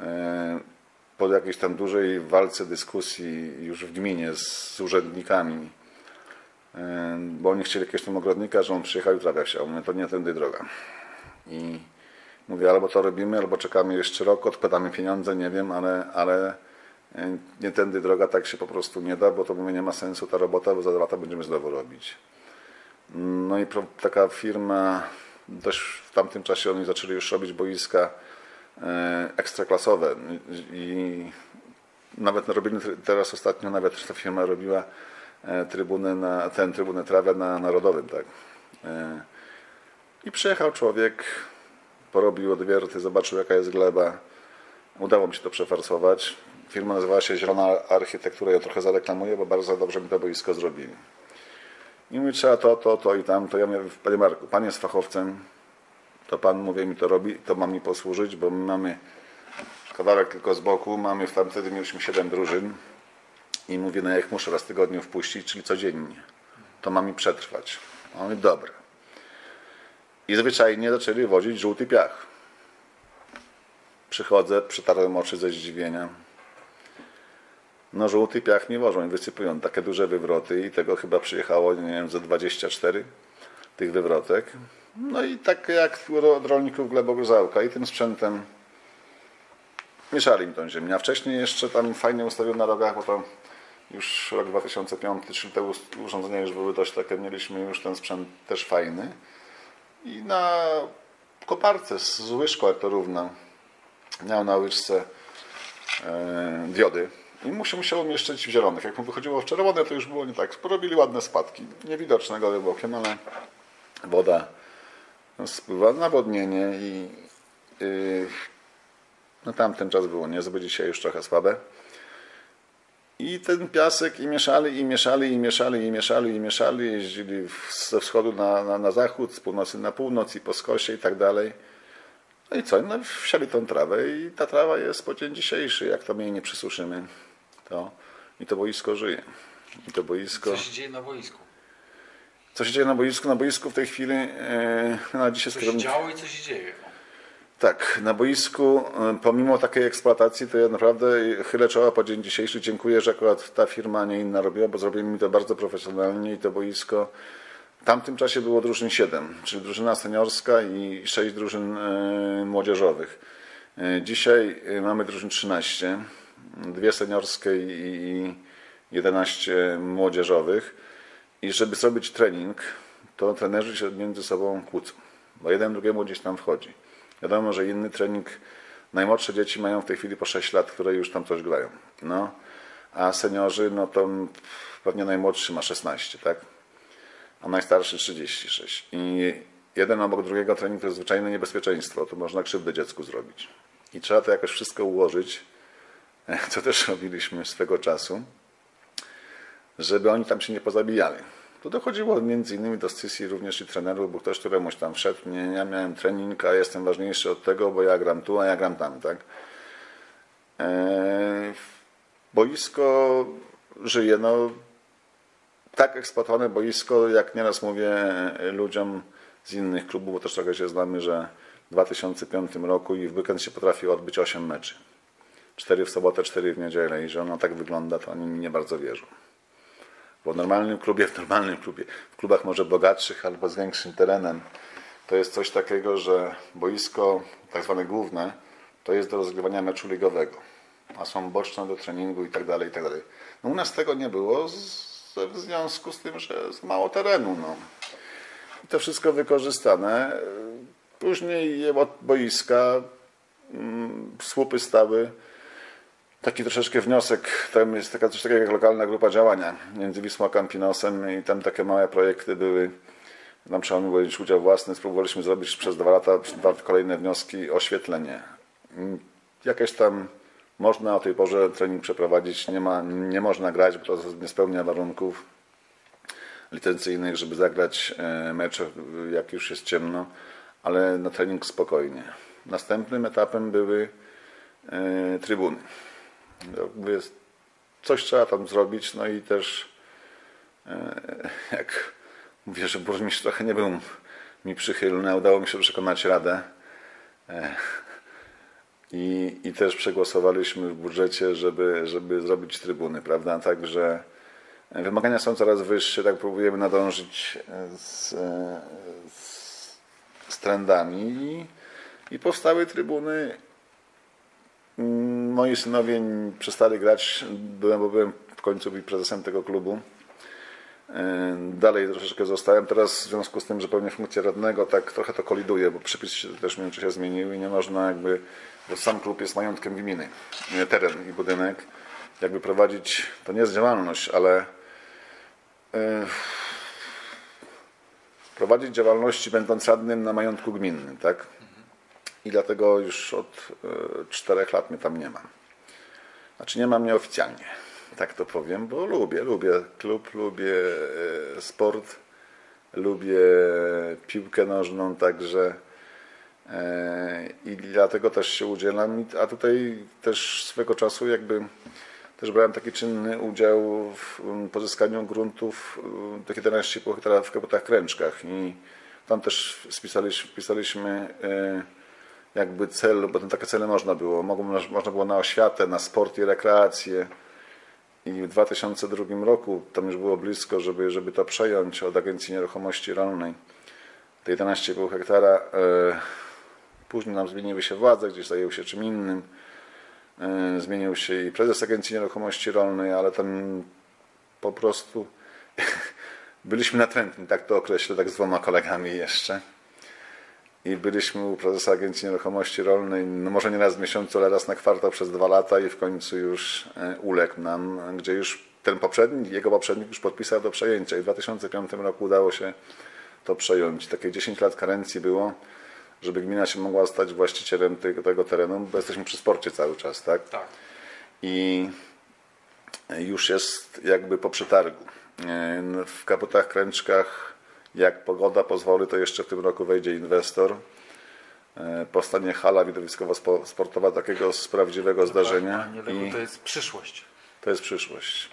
Speaker 1: E, po jakiejś tam dużej walce, dyskusji już w gminie z urzędnikami, e, bo oni chcieli jakiegoś tam ogrodnika, że on przyjechał i trafiał się, a mówię, to nie tędy droga. I mówię, albo to robimy, albo czekamy jeszcze rok, odkładamy pieniądze, nie wiem, ale, ale e, nie tędy droga, tak się po prostu nie da, bo to mówię, nie ma sensu ta robota, bo za dwa lata będziemy znowu robić. No i taka firma, też w tamtym czasie oni zaczęli już robić boiska e, ekstraklasowe i nawet robili teraz ostatnio, nawet ta firma robiła e, trybunę na, ten trybunę trawę na Narodowym, tak. E, I przyjechał człowiek, porobił odwierty, zobaczył jaka jest gleba. Udało mi się to przefarsować. Firma nazywała się Zielona Architektura, ja trochę zareklamuję, bo bardzo dobrze mi to boisko zrobili. I mówi, trzeba to, to, to i tam. To ja mówię, panie Marku, pan jest fachowcem, to pan, mówię, mi to robi, to ma mi posłużyć, bo my mamy kawałek tylko z boku, mamy, tam wtedy mieliśmy 7 drużyn i mówię, no ja ich muszę raz w tygodniu wpuścić, czyli codziennie. To ma mi przetrwać. On mówi, dobre. I zwyczajnie zaczęli wozić żółty piach. Przychodzę, przytarłem oczy ze zdziwienia no żółty piach nie wożą i wysypują takie duże wywroty i tego chyba przyjechało, nie wiem, ze 24 tych wywrotek. No i tak jak od rolników glebogrzałka i tym sprzętem mieszali mi tą ziemię. A wcześniej jeszcze tam fajnie ustawiłem na rogach, bo to już rok 2005, czyli te urządzenia już były dość takie, mieliśmy już ten sprzęt też fajny. I na koparce z łyżką, jak to równa, miał na łyżce e, diody i musi się umieszczyć w zielonych. Jak mu wychodziło w czerwone, to już było nie tak. Porobili ładne spadki. Niewidoczne gołym okiem, ale woda spływa, nawodnienie i yy, no tamten czas było niezły, dzisiaj już trochę słabe. I ten piasek i mieszali, i mieszali, i mieszali, i mieszali, i mieszali. Jeździli ze wschodu na, na, na zachód, z północy na północ i po skosie i tak dalej. No i co? No wsiali tą trawę i ta trawa jest po dzień dzisiejszy. Jak to jej nie przysuszymy, to i to boisko żyje. I to boisko...
Speaker 2: Co się dzieje na boisku?
Speaker 1: Co się dzieje na boisku? Na boisku w tej chwili... E,
Speaker 2: no, dzisiaj co się działo i co się dzieje?
Speaker 1: Tak, na boisku, e, pomimo takiej eksploatacji, to ja naprawdę chylę czoła po dzień dzisiejszy. Dziękuję, że akurat ta firma, a nie inna robiła, bo zrobili mi to bardzo profesjonalnie i to boisko. W tamtym czasie było drużyn 7, czyli drużyna seniorska i 6 drużyn e, młodzieżowych. Dzisiaj mamy drużyn 13 dwie seniorskie i 11 młodzieżowych. I żeby zrobić trening, to trenerzy się między sobą kłócą, bo jeden drugiemu gdzieś tam wchodzi. Wiadomo, że inny trening, najmłodsze dzieci mają w tej chwili po 6 lat, które już tam coś grają. No, a seniorzy, no to pewnie najmłodszy ma 16, tak? A najstarszy 36. I jeden obok drugiego trening to jest zwyczajne niebezpieczeństwo, to można krzywdę dziecku zrobić. I trzeba to jakoś wszystko ułożyć, co też robiliśmy swego czasu, żeby oni tam się nie pozabijali. To dochodziło między innymi do scysji również i trenerów, bo ktoś któremuś tam wszedł, nie, ja miałem trening, a jestem ważniejszy od tego, bo ja gram tu, a ja gram tam, tak? Eee, boisko żyje, no tak eksploatowane boisko, jak nieraz mówię ludziom z innych klubów, bo też trochę się znamy, że w 2005 roku i w weekend się potrafi odbyć 8 meczy cztery w sobotę, cztery w niedzielę i że ono tak wygląda, to oni mi nie bardzo wierzą. Bo w normalnym klubie, w normalnym klubie, w klubach może bogatszych albo z większym terenem, to jest coś takiego, że boisko tak zwane główne to jest do rozgrywania meczu ligowego, a są boczne do treningu i tak dalej, i tak dalej. No u nas tego nie było z, w związku z tym, że jest mało terenu. No. I to wszystko wykorzystane. Później boiska mm, słupy stały taki troszeczkę wniosek, tam jest taka coś takiego jak lokalna grupa działania między Wisłą a Campinosem i tam takie małe projekty były Nam trzeba było wziąć udział własny. Spróbowaliśmy zrobić przez dwa lata, dwa kolejne wnioski, oświetlenie. Mm, Jakieś tam można o tej porze trening przeprowadzić, nie, ma, nie można grać, bo to nie spełnia warunków licencyjnych, żeby zagrać e, mecz, jak już jest ciemno, ale na trening spokojnie. Następnym etapem były e, trybuny. Coś trzeba tam zrobić, no i też e, jak mówię, że burmistrz trochę nie był mi przychylny, udało mi się przekonać Radę i, i też przegłosowaliśmy w budżecie, żeby, żeby zrobić trybuny, prawda? Także wymagania są coraz wyższe, tak próbujemy nadążyć z, z, z trendami i, i powstały trybuny. Moi synowie przestali grać, byłem, bo byłem w końcu prezesem tego klubu. Dalej troszeczkę zostałem. Teraz w związku z tym, że pełnię funkcję radnego, tak trochę to koliduje, bo przepisy się też w się zmieniły i nie można jakby, bo sam klub jest majątkiem gminy, teren i budynek. Jakby prowadzić, to nie jest działalność, ale yy, prowadzić działalności będąc radnym na majątku gminnym, tak? I dlatego już od yy, czterech lat mnie tam nie ma. Znaczy nie ma mnie oficjalnie tak to powiem, bo lubię, lubię klub, lubię e, sport, lubię piłkę nożną, także e, i dlatego też się udzielam, a tutaj też swego czasu jakby też brałem taki czynny udział w pozyskaniu gruntów do 11,5 hektara w Kapotach Kręczkach i tam też spisaliśmy, wpisaliśmy e, jakby cel, bo tam takie cele można było, można było na oświatę, na sport i rekreację, i w 2002 roku tam już było blisko, żeby, żeby to przejąć od Agencji Nieruchomości Rolnej. Te 11,5 hektara. E, później nam zmieniły się władze, gdzieś zajął się czym innym. E, zmienił się i prezes Agencji Nieruchomości Rolnej, ale tam po prostu byliśmy natrętni, tak to określę, tak z dwoma kolegami jeszcze i byliśmy u prezesa Agencji Nieruchomości Rolnej, no może nie raz w miesiącu, ale raz na kwartał przez dwa lata i w końcu już e, uległ nam, gdzie już ten poprzedni, jego poprzednik już podpisał do przejęcia i w 2005 roku udało się to przejąć. Takie 10 lat karencji było, żeby gmina się mogła stać właścicielem tego, tego terenu, bo jesteśmy przy sporcie cały czas, tak?
Speaker 2: Tak.
Speaker 1: I już jest jakby po przetargu. E, w kapotach kręczkach jak pogoda pozwoli, to jeszcze w tym roku wejdzie inwestor. E, powstanie hala widowiskowo-sportowa takiego z prawdziwego
Speaker 2: no
Speaker 1: zdarzenia.
Speaker 2: Tak, I to jest przyszłość.
Speaker 1: To jest przyszłość,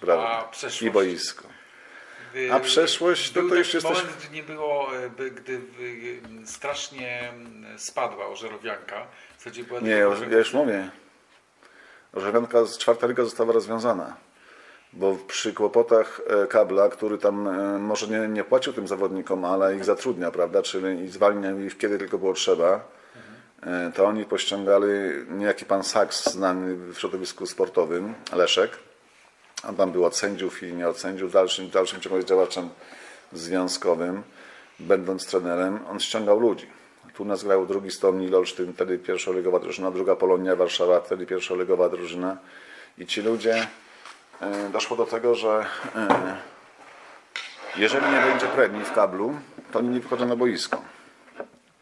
Speaker 2: przeszłość.
Speaker 1: I boisko. A przeszłość to, to już
Speaker 2: jest. moment, nie było, gdy strasznie spadła ożerowianka.
Speaker 1: nie, ja już mówię. Ożerowianka, czwarta liga została rozwiązana bo przy kłopotach e, kabla, który tam e, może nie, nie płacił tym zawodnikom, ale ich zatrudnia, prawda, czyli zwalniał ich kiedy tylko było trzeba, e, to oni pościągali niejaki pan Saks, znany w środowisku sportowym, Leszek. On tam był od sędziów i nie od sędziów, dalszym, dalszym ciągu jest działaczem związkowym, będąc trenerem, on ściągał ludzi. Tu nas grał drugi Stomni Olsztyn, wtedy pierwszolegowa drużyna, druga Polonia Warszawa, wtedy pierwszolegowa drużyna i ci ludzie doszło do tego, że e, jeżeli nie będzie premii w kablu, to oni nie wychodzą na boisko.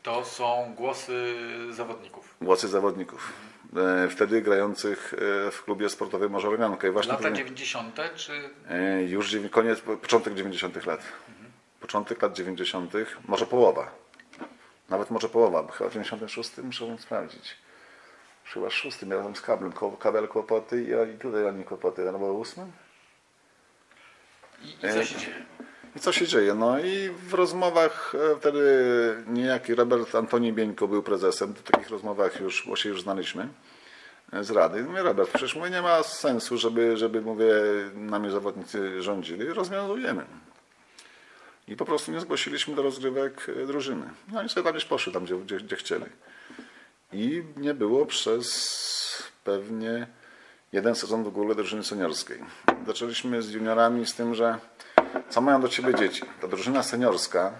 Speaker 2: To są głosy zawodników.
Speaker 1: Głosy zawodników. E, wtedy grających w klubie sportowym Morzorowianka.
Speaker 2: Lata powiem, 90. czy?
Speaker 1: Już koniec, początek 90. lat. Mhm. Początek lat 90., może połowa. Nawet może połowa, bo chyba w 96 muszę sprawdzić chyba szóstym, ja tam z kablem, kabel kłopoty i, i tutaj oni kłopoty, no było ósmym.
Speaker 2: I, I co się dzieje?
Speaker 1: I co się dzieje? No i w rozmowach e, wtedy niejaki Robert Antoni Bieńko był prezesem, w takich rozmowach już, bo się już znaliśmy e, z Rady. Mówię, Robert, przecież mówię, nie ma sensu, żeby, żeby mówię, nami zawodnicy rządzili. Rozwiązujemy. I po prostu nie zgłosiliśmy do rozgrywek e, drużyny. No i sobie tam gdzieś poszły, tam gdzie, gdzie, gdzie chcieli i nie było przez pewnie jeden sezon w ogóle drużyny seniorskiej. Zaczęliśmy z juniorami z tym, że co mają do ciebie dzieci? Ta drużyna seniorska,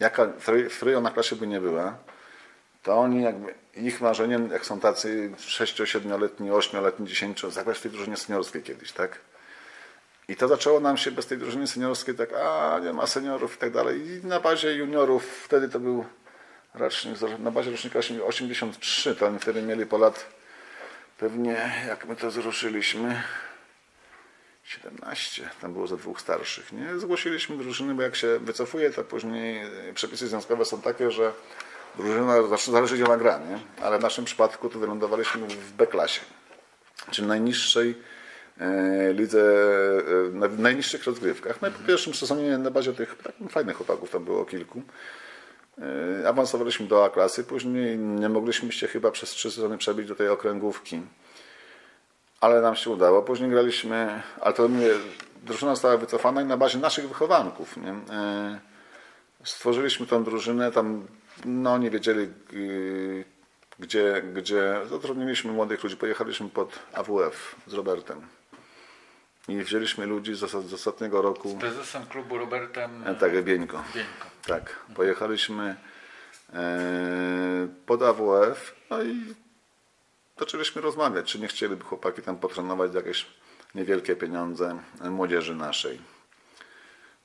Speaker 1: jaka, w której ona klasie by nie była, to oni jakby, ich marzeniem, jak są tacy 6-7-letni, 8-letni, 10, zagrać w tej drużynie seniorskiej kiedyś, tak? I to zaczęło nam się bez tej drużyny seniorskiej tak, a nie ma seniorów i tak dalej. I na bazie juniorów, wtedy to był rocznik, na bazie rocznika 83, to oni wtedy mieli po lat pewnie, jak my to zruszyliśmy, 17, tam było za dwóch starszych, nie? Zgłosiliśmy drużyny, bo jak się wycofuje, to później przepisy związkowe są takie, że drużyna, zależy gdzie ona gra, nie? Ale w naszym przypadku to wylądowaliśmy w B-klasie, czyli najniższej e, lidze, e, na najniższych rozgrywkach. No i po pierwszym sezonie na bazie tych tak, fajnych chłopaków, tam było kilku, e, awansowaliśmy do A-klasy, później nie mogliśmy się chyba przez trzy sezony przebić do tej okręgówki ale nam się udało. Później graliśmy, ale to mówię, drużyna została wycofana i na bazie naszych wychowanków. Nie? E, Stworzyliśmy tą drużynę, tam no nie wiedzieli gdzie, gdzie zatrudniliśmy młodych ludzi, pojechaliśmy pod AWF z Robertem. I wzięliśmy ludzi z, z ostatniego roku.
Speaker 2: Z prezesem klubu Robertem
Speaker 1: E, Tak, Bieńko.
Speaker 2: Bieńko.
Speaker 1: Tak, pojechaliśmy e, pod AWF, no i zaczęliśmy rozmawiać, czy nie chcieliby chłopaki tam potrenować za jakieś niewielkie pieniądze młodzieży naszej.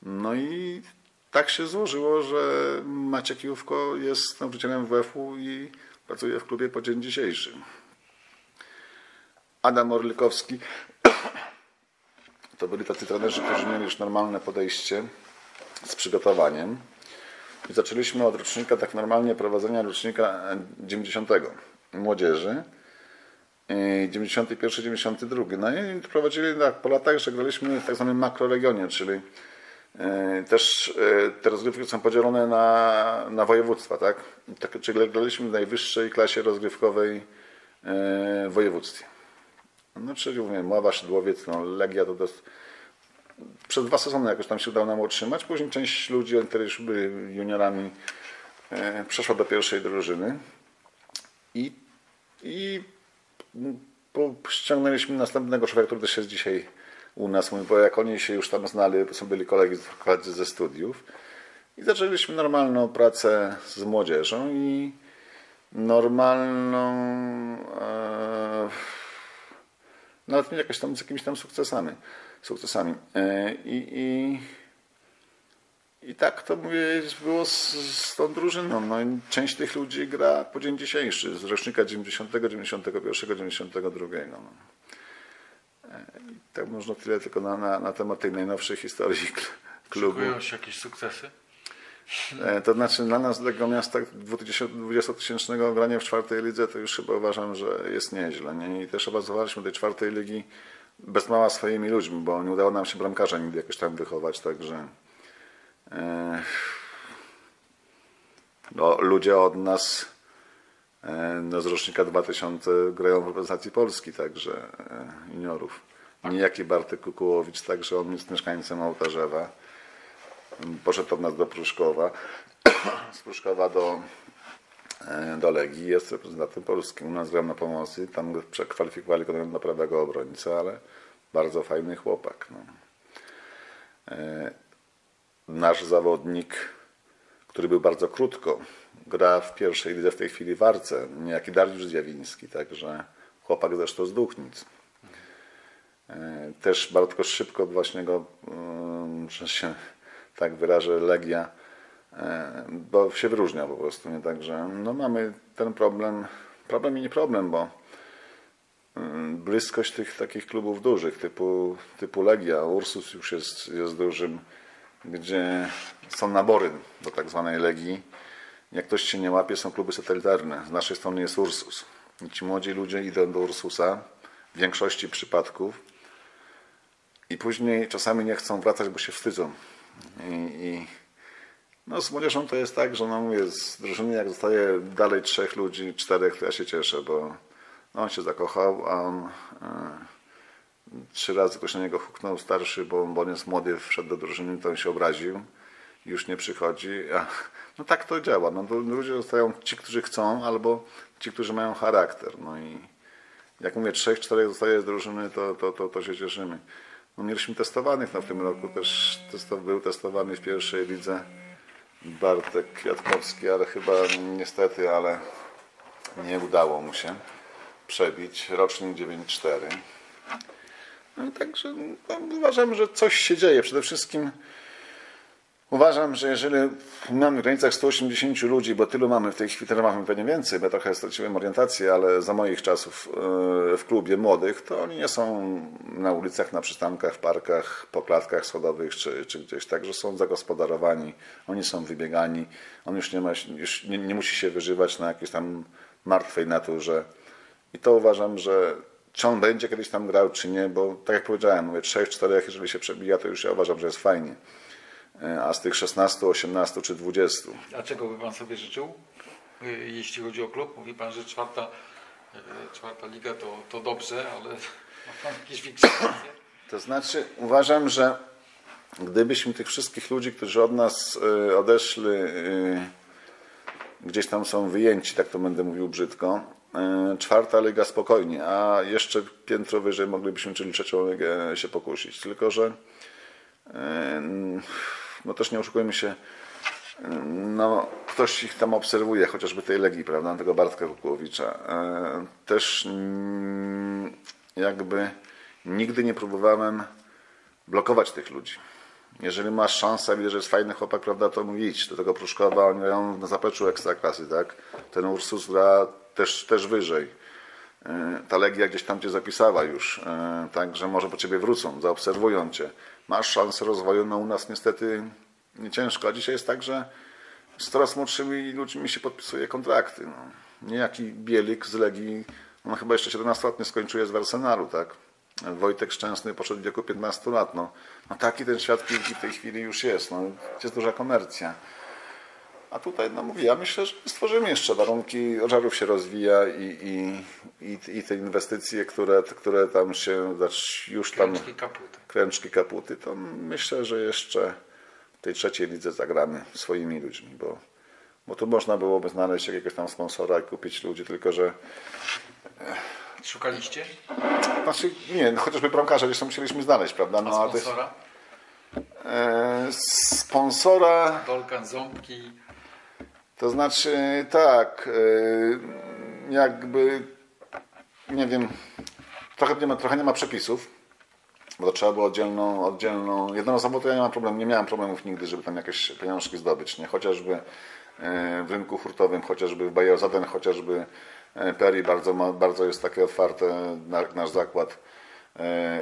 Speaker 1: No i tak się złożyło, że Maciek Jówko jest nauczycielem WF-u i pracuje w klubie po dzień dzisiejszy. Adam Orlikowski to byli tacy trenerzy, którzy mieli już normalne podejście z przygotowaniem. I zaczęliśmy od rocznika tak normalnie prowadzenia rocznika 90 młodzieży. I 91, 92. No i prowadzili tak po latach, że graliśmy w tak zwanym makroregionie, czyli e, też e, te rozgrywki są podzielone na, na województwa, tak? tak? Czyli graliśmy w najwyższej klasie rozgrywkowej e, w województwie. No czyli mówię, Mława, Szydłowiec, no Legia to dost... Przez dwa sezony jakoś tam się udało nam utrzymać. Później część ludzi, wtedy już byli juniorami, e, przeszła do pierwszej drużyny. I, i ściągnęliśmy następnego człowieka, który też jest dzisiaj u nas, bo jak oni się już tam znali, są byli kolegi, ze studiów. I zaczęliśmy normalną pracę z młodzieżą i normalną, e, nawet nie jakoś tam z jakimiś tam sukcesami. Sukcesami. E, I, i, I tak to mówię, było z, z tą drużyną. No, część tych ludzi gra po dzień dzisiejszy, z rocznika 90, 91, 92. No. E, I tak można tyle tylko na, na, na temat tej najnowszej historii kl- klubu.
Speaker 2: Szykują się jakieś sukcesy?
Speaker 1: E, To znaczy dla nas, dla tego miasta 20-tysięcznego grania w czwartej lidze, to już chyba uważam, że jest nieźle. Nie? I też awansowaliśmy do tej czwartej ligi bez mała swoimi ludźmi, bo nie udało nam się bramkarza nigdy jakoś tam wychować, także e, no, ludzie od nas e, no, z rocznika 2000 grają w reprezentacji Polski, także e, juniorów. Niejaki Bartek Kukułowicz, także on jest mieszkańcem Ołtarzewa. Poszedł od nas do Pruszkowa, z Pruszkowa do, do Legii, jest reprezentantem Polski. U nas grał na pomocy, tam przekwalifikowali go na prawego obrońcę, ale bardzo fajny chłopak. No. E, Nasz zawodnik, który był bardzo krótko, gra w pierwszej lidze w tej chwili w Arce, niejaki Dariusz Zjawiński, także chłopak zresztą z Duchnic. E, Też bardzo szybko właśnie go, że się tak wyrażę, Legia, e, bo się wyróżnia po prostu, nie? Także no mamy ten problem, problem i nie problem, bo mm, bliskość tych takich klubów dużych, typu, typu Legia, Ursus już jest, jest dużym, gdzie są nabory do tak zwanej Legii. Jak ktoś się nie łapie, są kluby satelitarne. Z naszej strony jest Ursus. I ci młodzi ludzie idą do Ursusa w większości przypadków i później czasami nie chcą wracać, bo się wstydzą. I, i no z młodzieżą to jest tak, że no mówię, z drużyny jak zostaje dalej trzech ludzi, czterech, to ja się cieszę, bo no, on się zakochał, a on e, trzy razy ktoś na niego huknął starszy, bo, on jest młody, wszedł do drużyny, to on się obraził już nie przychodzi. A, no tak to działa. No, to ludzie zostają ci, którzy chcą, albo ci, którzy mają charakter. No i jak mówię, trzech, czterech zostaje z drużyny, to, to, to, to się cieszymy. No, mieliśmy testowanych no, w tym roku, też testo, był testowany w pierwszej lidze Bartek Kwiatkowski, ale chyba niestety, ale nie udało mu się przebić. Rocznik 9-4. No także no, uważam, że coś się dzieje. Przede wszystkim uważam, że jeżeli mamy w granicach 180 ludzi, bo tylu mamy w tej chwili, teraz mamy pewnie więcej, bo trochę straciłem orientację, ale za moich czasów e, w klubie młodych, to oni nie są na ulicach, na przystankach, w parkach, po klatkach schodowych czy, czy gdzieś, także są zagospodarowani, oni są wybiegani, on już nie, ma, już nie, nie musi się wyżywać na jakiejś tam martwej naturze. I to uważam, że czy on będzie kiedyś tam grał, czy nie, bo tak jak powiedziałem, mówię, 3-4, jeżeli się przebija, to już ja uważam, że jest fajnie. E, A z tych 16, 18 czy 20.
Speaker 2: A czego by Pan sobie życzył, y, jeśli chodzi o klub? Mówi Pan, że czwarta, y, czwarta liga to, to dobrze, ale ma Pan jakieś większe racje?
Speaker 1: To znaczy, uważam, że gdybyśmy tych wszystkich ludzi, którzy od nas e, odeszli, e, gdzieś tam są wyjęci, tak to będę mówił brzydko, e, czwarta liga spokojnie, a jeszcze piętro wyżej moglibyśmy, czyli trzecią ligę się pokusić. Tylko, że no też nie oszukujmy się, no, ktoś ich tam obserwuje, chociażby tej Legii, prawda, tego Bartka Kukułowicza. E, Też mm, jakby nigdy nie próbowałem blokować tych ludzi. Jeżeli masz szansę, widzę, że jest fajny chłopak, prawda, to mu idź. Do tego Pruszkowa, oni mają na zapleczu ekstraklasy, tak? Ten Ursus gra też, też wyżej. E, Ta Legia gdzieś tam cię zapisała już, e, także może po ciebie wrócą, zaobserwują cię. Masz szansę rozwoju, no u nas niestety nie ciężko. A dzisiaj jest tak, że z coraz młodszymi ludźmi się podpisuje kontrakty. No. Niejaki Bielik z Legii, on chyba jeszcze 17 lat nie skończył, jest w Arsenalu, tak? Wojtek Szczęsny poszedł w wieku 15 lat. No, no taki ten świat w tej chwili już jest. No, jest duża komercja. A tutaj, no mówię, ja myślę, że stworzymy jeszcze warunki, Ożarów się rozwija i, i, i, i te inwestycje, które, które tam się, już tam,
Speaker 2: Kręczki kaputy.
Speaker 1: kręczki kaputy, to myślę, że jeszcze w tej trzeciej lidze zagramy swoimi ludźmi, bo, bo tu można byłoby znaleźć jakiegoś tam sponsora i kupić ludzi, tylko że
Speaker 2: Szukaliście
Speaker 1: znaczy, nie, no chociażby bramkarza tam musieliśmy znaleźć, prawda? No, a jest,
Speaker 2: sponsora?
Speaker 1: e, sponsora,
Speaker 2: Dolkan, Ząbki.
Speaker 1: To znaczy tak, e, jakby, nie wiem, trochę nie ma, trochę nie ma przepisów, bo to trzeba było oddzielną, oddzielną, jednoosobowo to ja nie mam problemu, nie miałem problemów nigdy, żeby tam jakieś pieniążki zdobyć, nie? Chociażby e, w rynku hurtowym, chociażby w Bayer Zaden, chociażby e, Peri bardzo, bardzo jest takie otwarte, na- nasz zakład,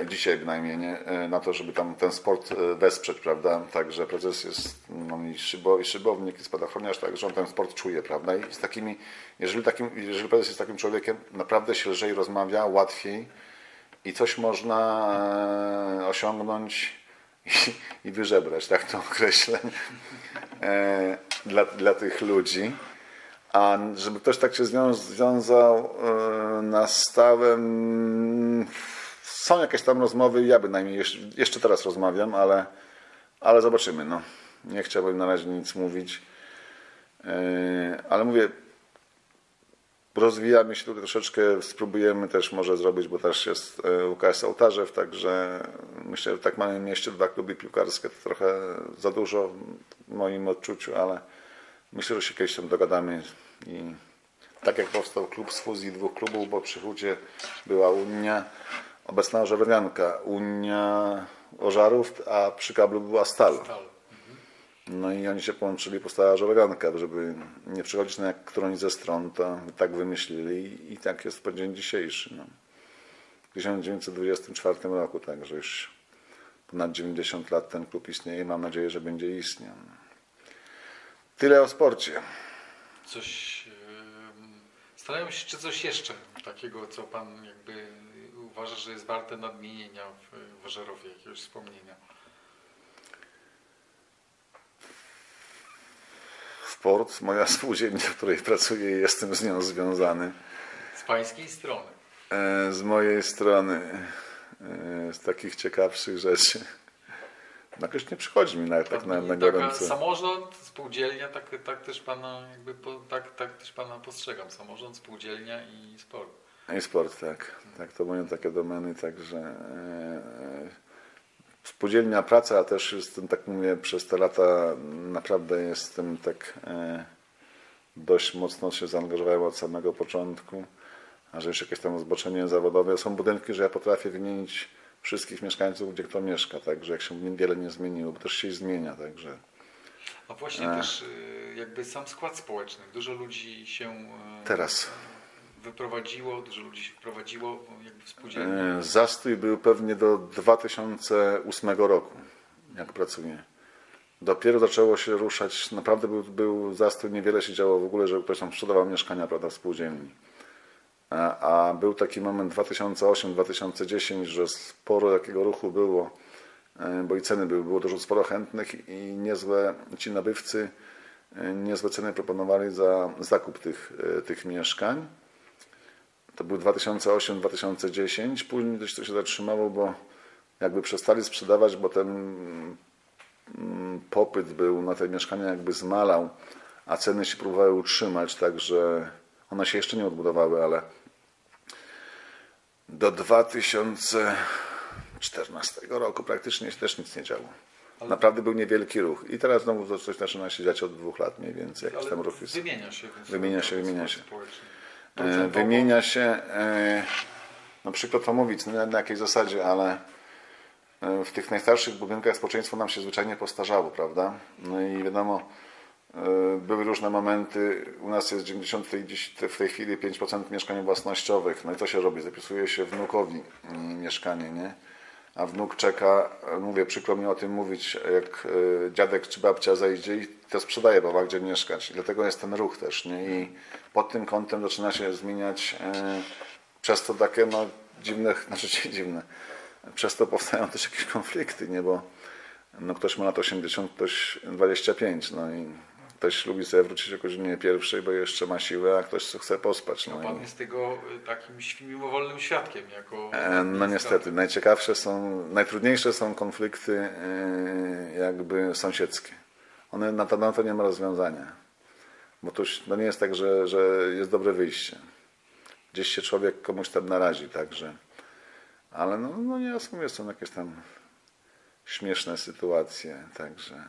Speaker 1: dzisiaj bynajmniej, nie? E, na to, żeby tam ten sport e, wesprzeć, prawda? Także prezes jest no, i, szybo, i szybownik, i spadochroniarz, także on ten sport czuje, prawda? I z takimi, jeżeli, takim, jeżeli prezes jest takim człowiekiem, naprawdę się lżej rozmawia, łatwiej i coś można e, osiągnąć i, i wyżebrać, tak to określę, e, dla, dla tych ludzi. A żeby ktoś tak się zwią- związał e, na stałe, mm, są jakieś tam rozmowy, ja bynajmniej jeszcze, teraz rozmawiam, ale, ale zobaczymy. No. Nie chciałbym na razie nic mówić. E, Ale mówię, rozwijamy się tutaj troszeczkę, spróbujemy też może zrobić, bo też jest e, UKS Ołtarzew, także myślę, że tak małym mieście dwa kluby piłkarskie to trochę za dużo w moim odczuciu, ale myślę, że się kiedyś tam dogadamy i tak jak powstał klub z fuzji dwóch klubów, bo przy Hucie była Unia, obecna Orzewianka, Unia Ożarów, a przy kablu była Stal.
Speaker 2: Stal.
Speaker 1: No i oni się połączyli, powstała żoleganka, żeby nie przychodzić na którąś ze stron, to tak wymyślili i, tak jest po dzień dzisiejszy. No. W 1924 roku, także już ponad 90 lat ten klub istnieje i mam nadzieję, że będzie istniał. Tyle o sporcie.
Speaker 2: Coś. ym, Zastanawiam się, czy coś jeszcze takiego, co pan jakby uważa, że jest warte nadmienienia w, w Ożerowie, jakiegoś wspomnienia.
Speaker 1: Sport, moja spółdzielnia, w której pracuję i jestem z nią związany.
Speaker 2: Z pańskiej strony.
Speaker 1: E, Z mojej strony, e, z takich ciekawszych rzeczy. No jakoś nie przychodzi mi na, tak na, na gorąco.
Speaker 2: samorząd, spółdzielnia, tak, tak też pana jakby tak, tak też pana postrzegam. Samorząd, spółdzielnia i sport.
Speaker 1: I sport, tak. Tak, to mają takie domeny, także e, spółdzielnia praca, a też jestem, tak mówię, przez te lata naprawdę jestem tak e, dość mocno się zaangażowałem od samego początku, a że już jakieś tam zboczenie zawodowe. Są budynki, że ja potrafię wymienić wszystkich mieszkańców, gdzie kto mieszka, także jak się niewiele nie zmieniło, bo też się zmienia, także
Speaker 2: A właśnie też y, jakby sam skład społeczny. Dużo ludzi się
Speaker 1: teraz.
Speaker 2: Wyprowadziło, dużo ludzi się wprowadziło jakby w spółdzielni.
Speaker 1: E, Zastój był pewnie do 2008 roku, jak pracuję. Dopiero zaczęło się ruszać, naprawdę był, był zastój, niewiele się działo w ogóle, że ktoś tam sprzedawał mieszkania prawda, w spółdzielni. A, a był taki moment 2008-2010, że sporo takiego ruchu było, e, bo i ceny były, było dużo sporo chętnych i niezłe ci nabywcy e, niezłe ceny proponowali za zakup tych, e, tych mieszkań. To był 2008-2010, później coś to się zatrzymało, bo jakby przestali sprzedawać, bo ten mm, popyt był na te mieszkania jakby zmalał, a ceny się próbowały utrzymać, także one się jeszcze nie odbudowały, ale do 2014 roku praktycznie się też nic nie działo. Naprawdę był niewielki ruch. I teraz znowu coś zaczyna się dziać od dwóch lat mniej więcej. Jakiś tam
Speaker 2: Ale
Speaker 1: ruch jest.
Speaker 2: wymienia się.
Speaker 1: Wymienia się, wymienia się. E,
Speaker 2: Procentowo
Speaker 1: Wymienia się, e, na przykład Tomowic, nie wiem na jakiej zasadzie, ale e, w tych najstarszych budynkach społeczeństwo nam się zwyczajnie postarzało, prawda? No i wiadomo, e, były różne momenty, u nas jest 90 i dziś w tej chwili 5% mieszkań własnościowych, no i co się robi? Zapisuje się wnukowi mm, mieszkanie, nie? A wnuk czeka, mówię, przykro mi o tym mówić, jak e, dziadek czy babcia zejdzie i to sprzedaje, bo ma gdzie mieszkać. I dlatego jest ten ruch też, nie? I pod tym kątem zaczyna się zmieniać e, przez to takie, no, dziwne, znaczy dziwne, przez to powstają też jakieś konflikty, nie? Bo no, ktoś ma lat 80, ktoś 25, no i ktoś lubi sobie wrócić o godzinie pierwszej, bo jeszcze ma siłę, a ktoś chce pospać. No,
Speaker 2: Pan
Speaker 1: i,
Speaker 2: jest tego y, takim mimowolnym świadkiem jako
Speaker 1: E, No niestety, najciekawsze są, najtrudniejsze są konflikty e, jakby sąsiedzkie. One na to, na to nie ma rozwiązania. Bo to no nie jest tak, że, że jest dobre wyjście. Gdzieś się człowiek komuś tam narazi, także. Ale no, no mówię, są jakieś tam śmieszne sytuacje, także.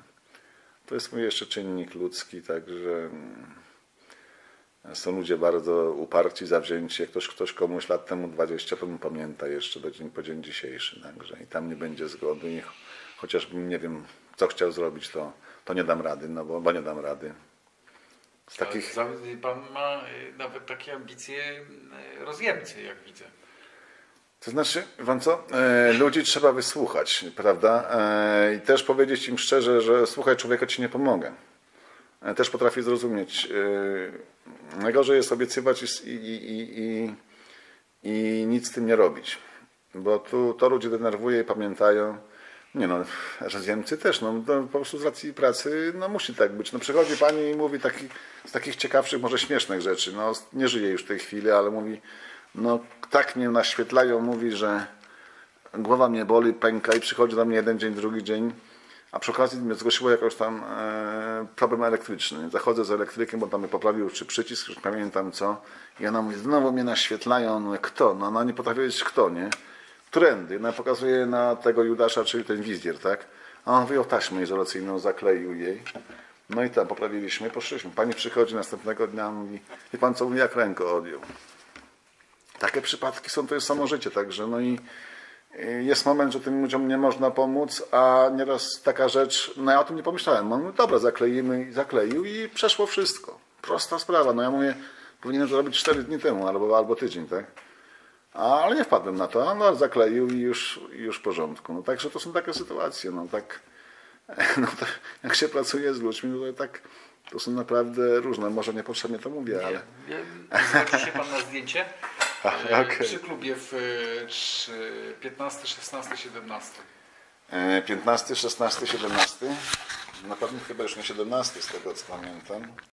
Speaker 1: To jest mój jeszcze czynnik ludzki, także mm, są ludzie bardzo uparci, zawzięci. Jak ktoś, ktoś komuś lat temu 20, to pamięta jeszcze do dzień, po dzień dzisiejszy. Także i tam nie będzie zgody. I chociażbym nie wiem, co chciał zrobić, to, to nie dam rady, no bo, bo nie dam rady. Z takich,
Speaker 2: Pan ma y, nawet takie ambicje y, rozjemcy, jak widzę.
Speaker 1: To znaczy, wam co, e, ludzi trzeba wysłuchać, prawda? E, I też powiedzieć im szczerze, że słuchaj, człowieka ci nie pomogę. E, też potrafię zrozumieć. E, najgorzej jest obiecywać i, i, i, i, nic z tym nie robić. Bo tu to ludzi denerwuje i pamiętają. Nie no, Niemcy też, no, no po prostu z racji pracy, no musi tak być. No przychodzi pani i mówi taki, z takich ciekawszych, może śmiesznych rzeczy. No nie żyje już w tej chwili, ale mówi, no tak mnie naświetlają, mówi, że głowa mnie boli, pęka i przychodzi do mnie jeden dzień, drugi dzień, a przy okazji mnie zgłosiło jakoś tam e, problem elektryczny. Zachodzę z elektrykiem, bo tam mnie poprawił czy przycisk, już pamiętam co. I ona mówi, znowu mnie naświetlają, mówię, kto? No ona nie potrafi wiedzieć kto, nie? Trendy. Ona pokazuje na tego Judasza, czyli ten wizjer, tak? A on wyjął taśmę izolacyjną, zakleił jej. No i tam poprawiliśmy, poszliśmy. Pani przychodzi następnego dnia, mówi, wie pan co, mówi, jak rękę odjął. Takie przypadki są, to jest samo życie, także no i jest moment, że tym ludziom nie można pomóc, a nieraz taka rzecz, no ja o tym nie pomyślałem. No dobra, zakleimy i zakleił i przeszło wszystko. Prosta sprawa. No ja mówię, powinienem to robić 4 dni temu albo, albo tydzień, tak? Ale nie wpadłem na to, no zakleił i już, już w porządku. No także to są takie sytuacje, no tak, no jak się pracuje z ludźmi, no to tak, to są naprawdę różne, może niepotrzebnie to mówię, ale...
Speaker 2: Zgodzi się Pan na zdjęcie
Speaker 1: A,
Speaker 2: e,
Speaker 1: okej.
Speaker 2: przy klubie w e, trzy- 15, 16, 17.
Speaker 1: E, 15, 16, 17. Na pewno chyba już nie 17 z tego co pamiętam.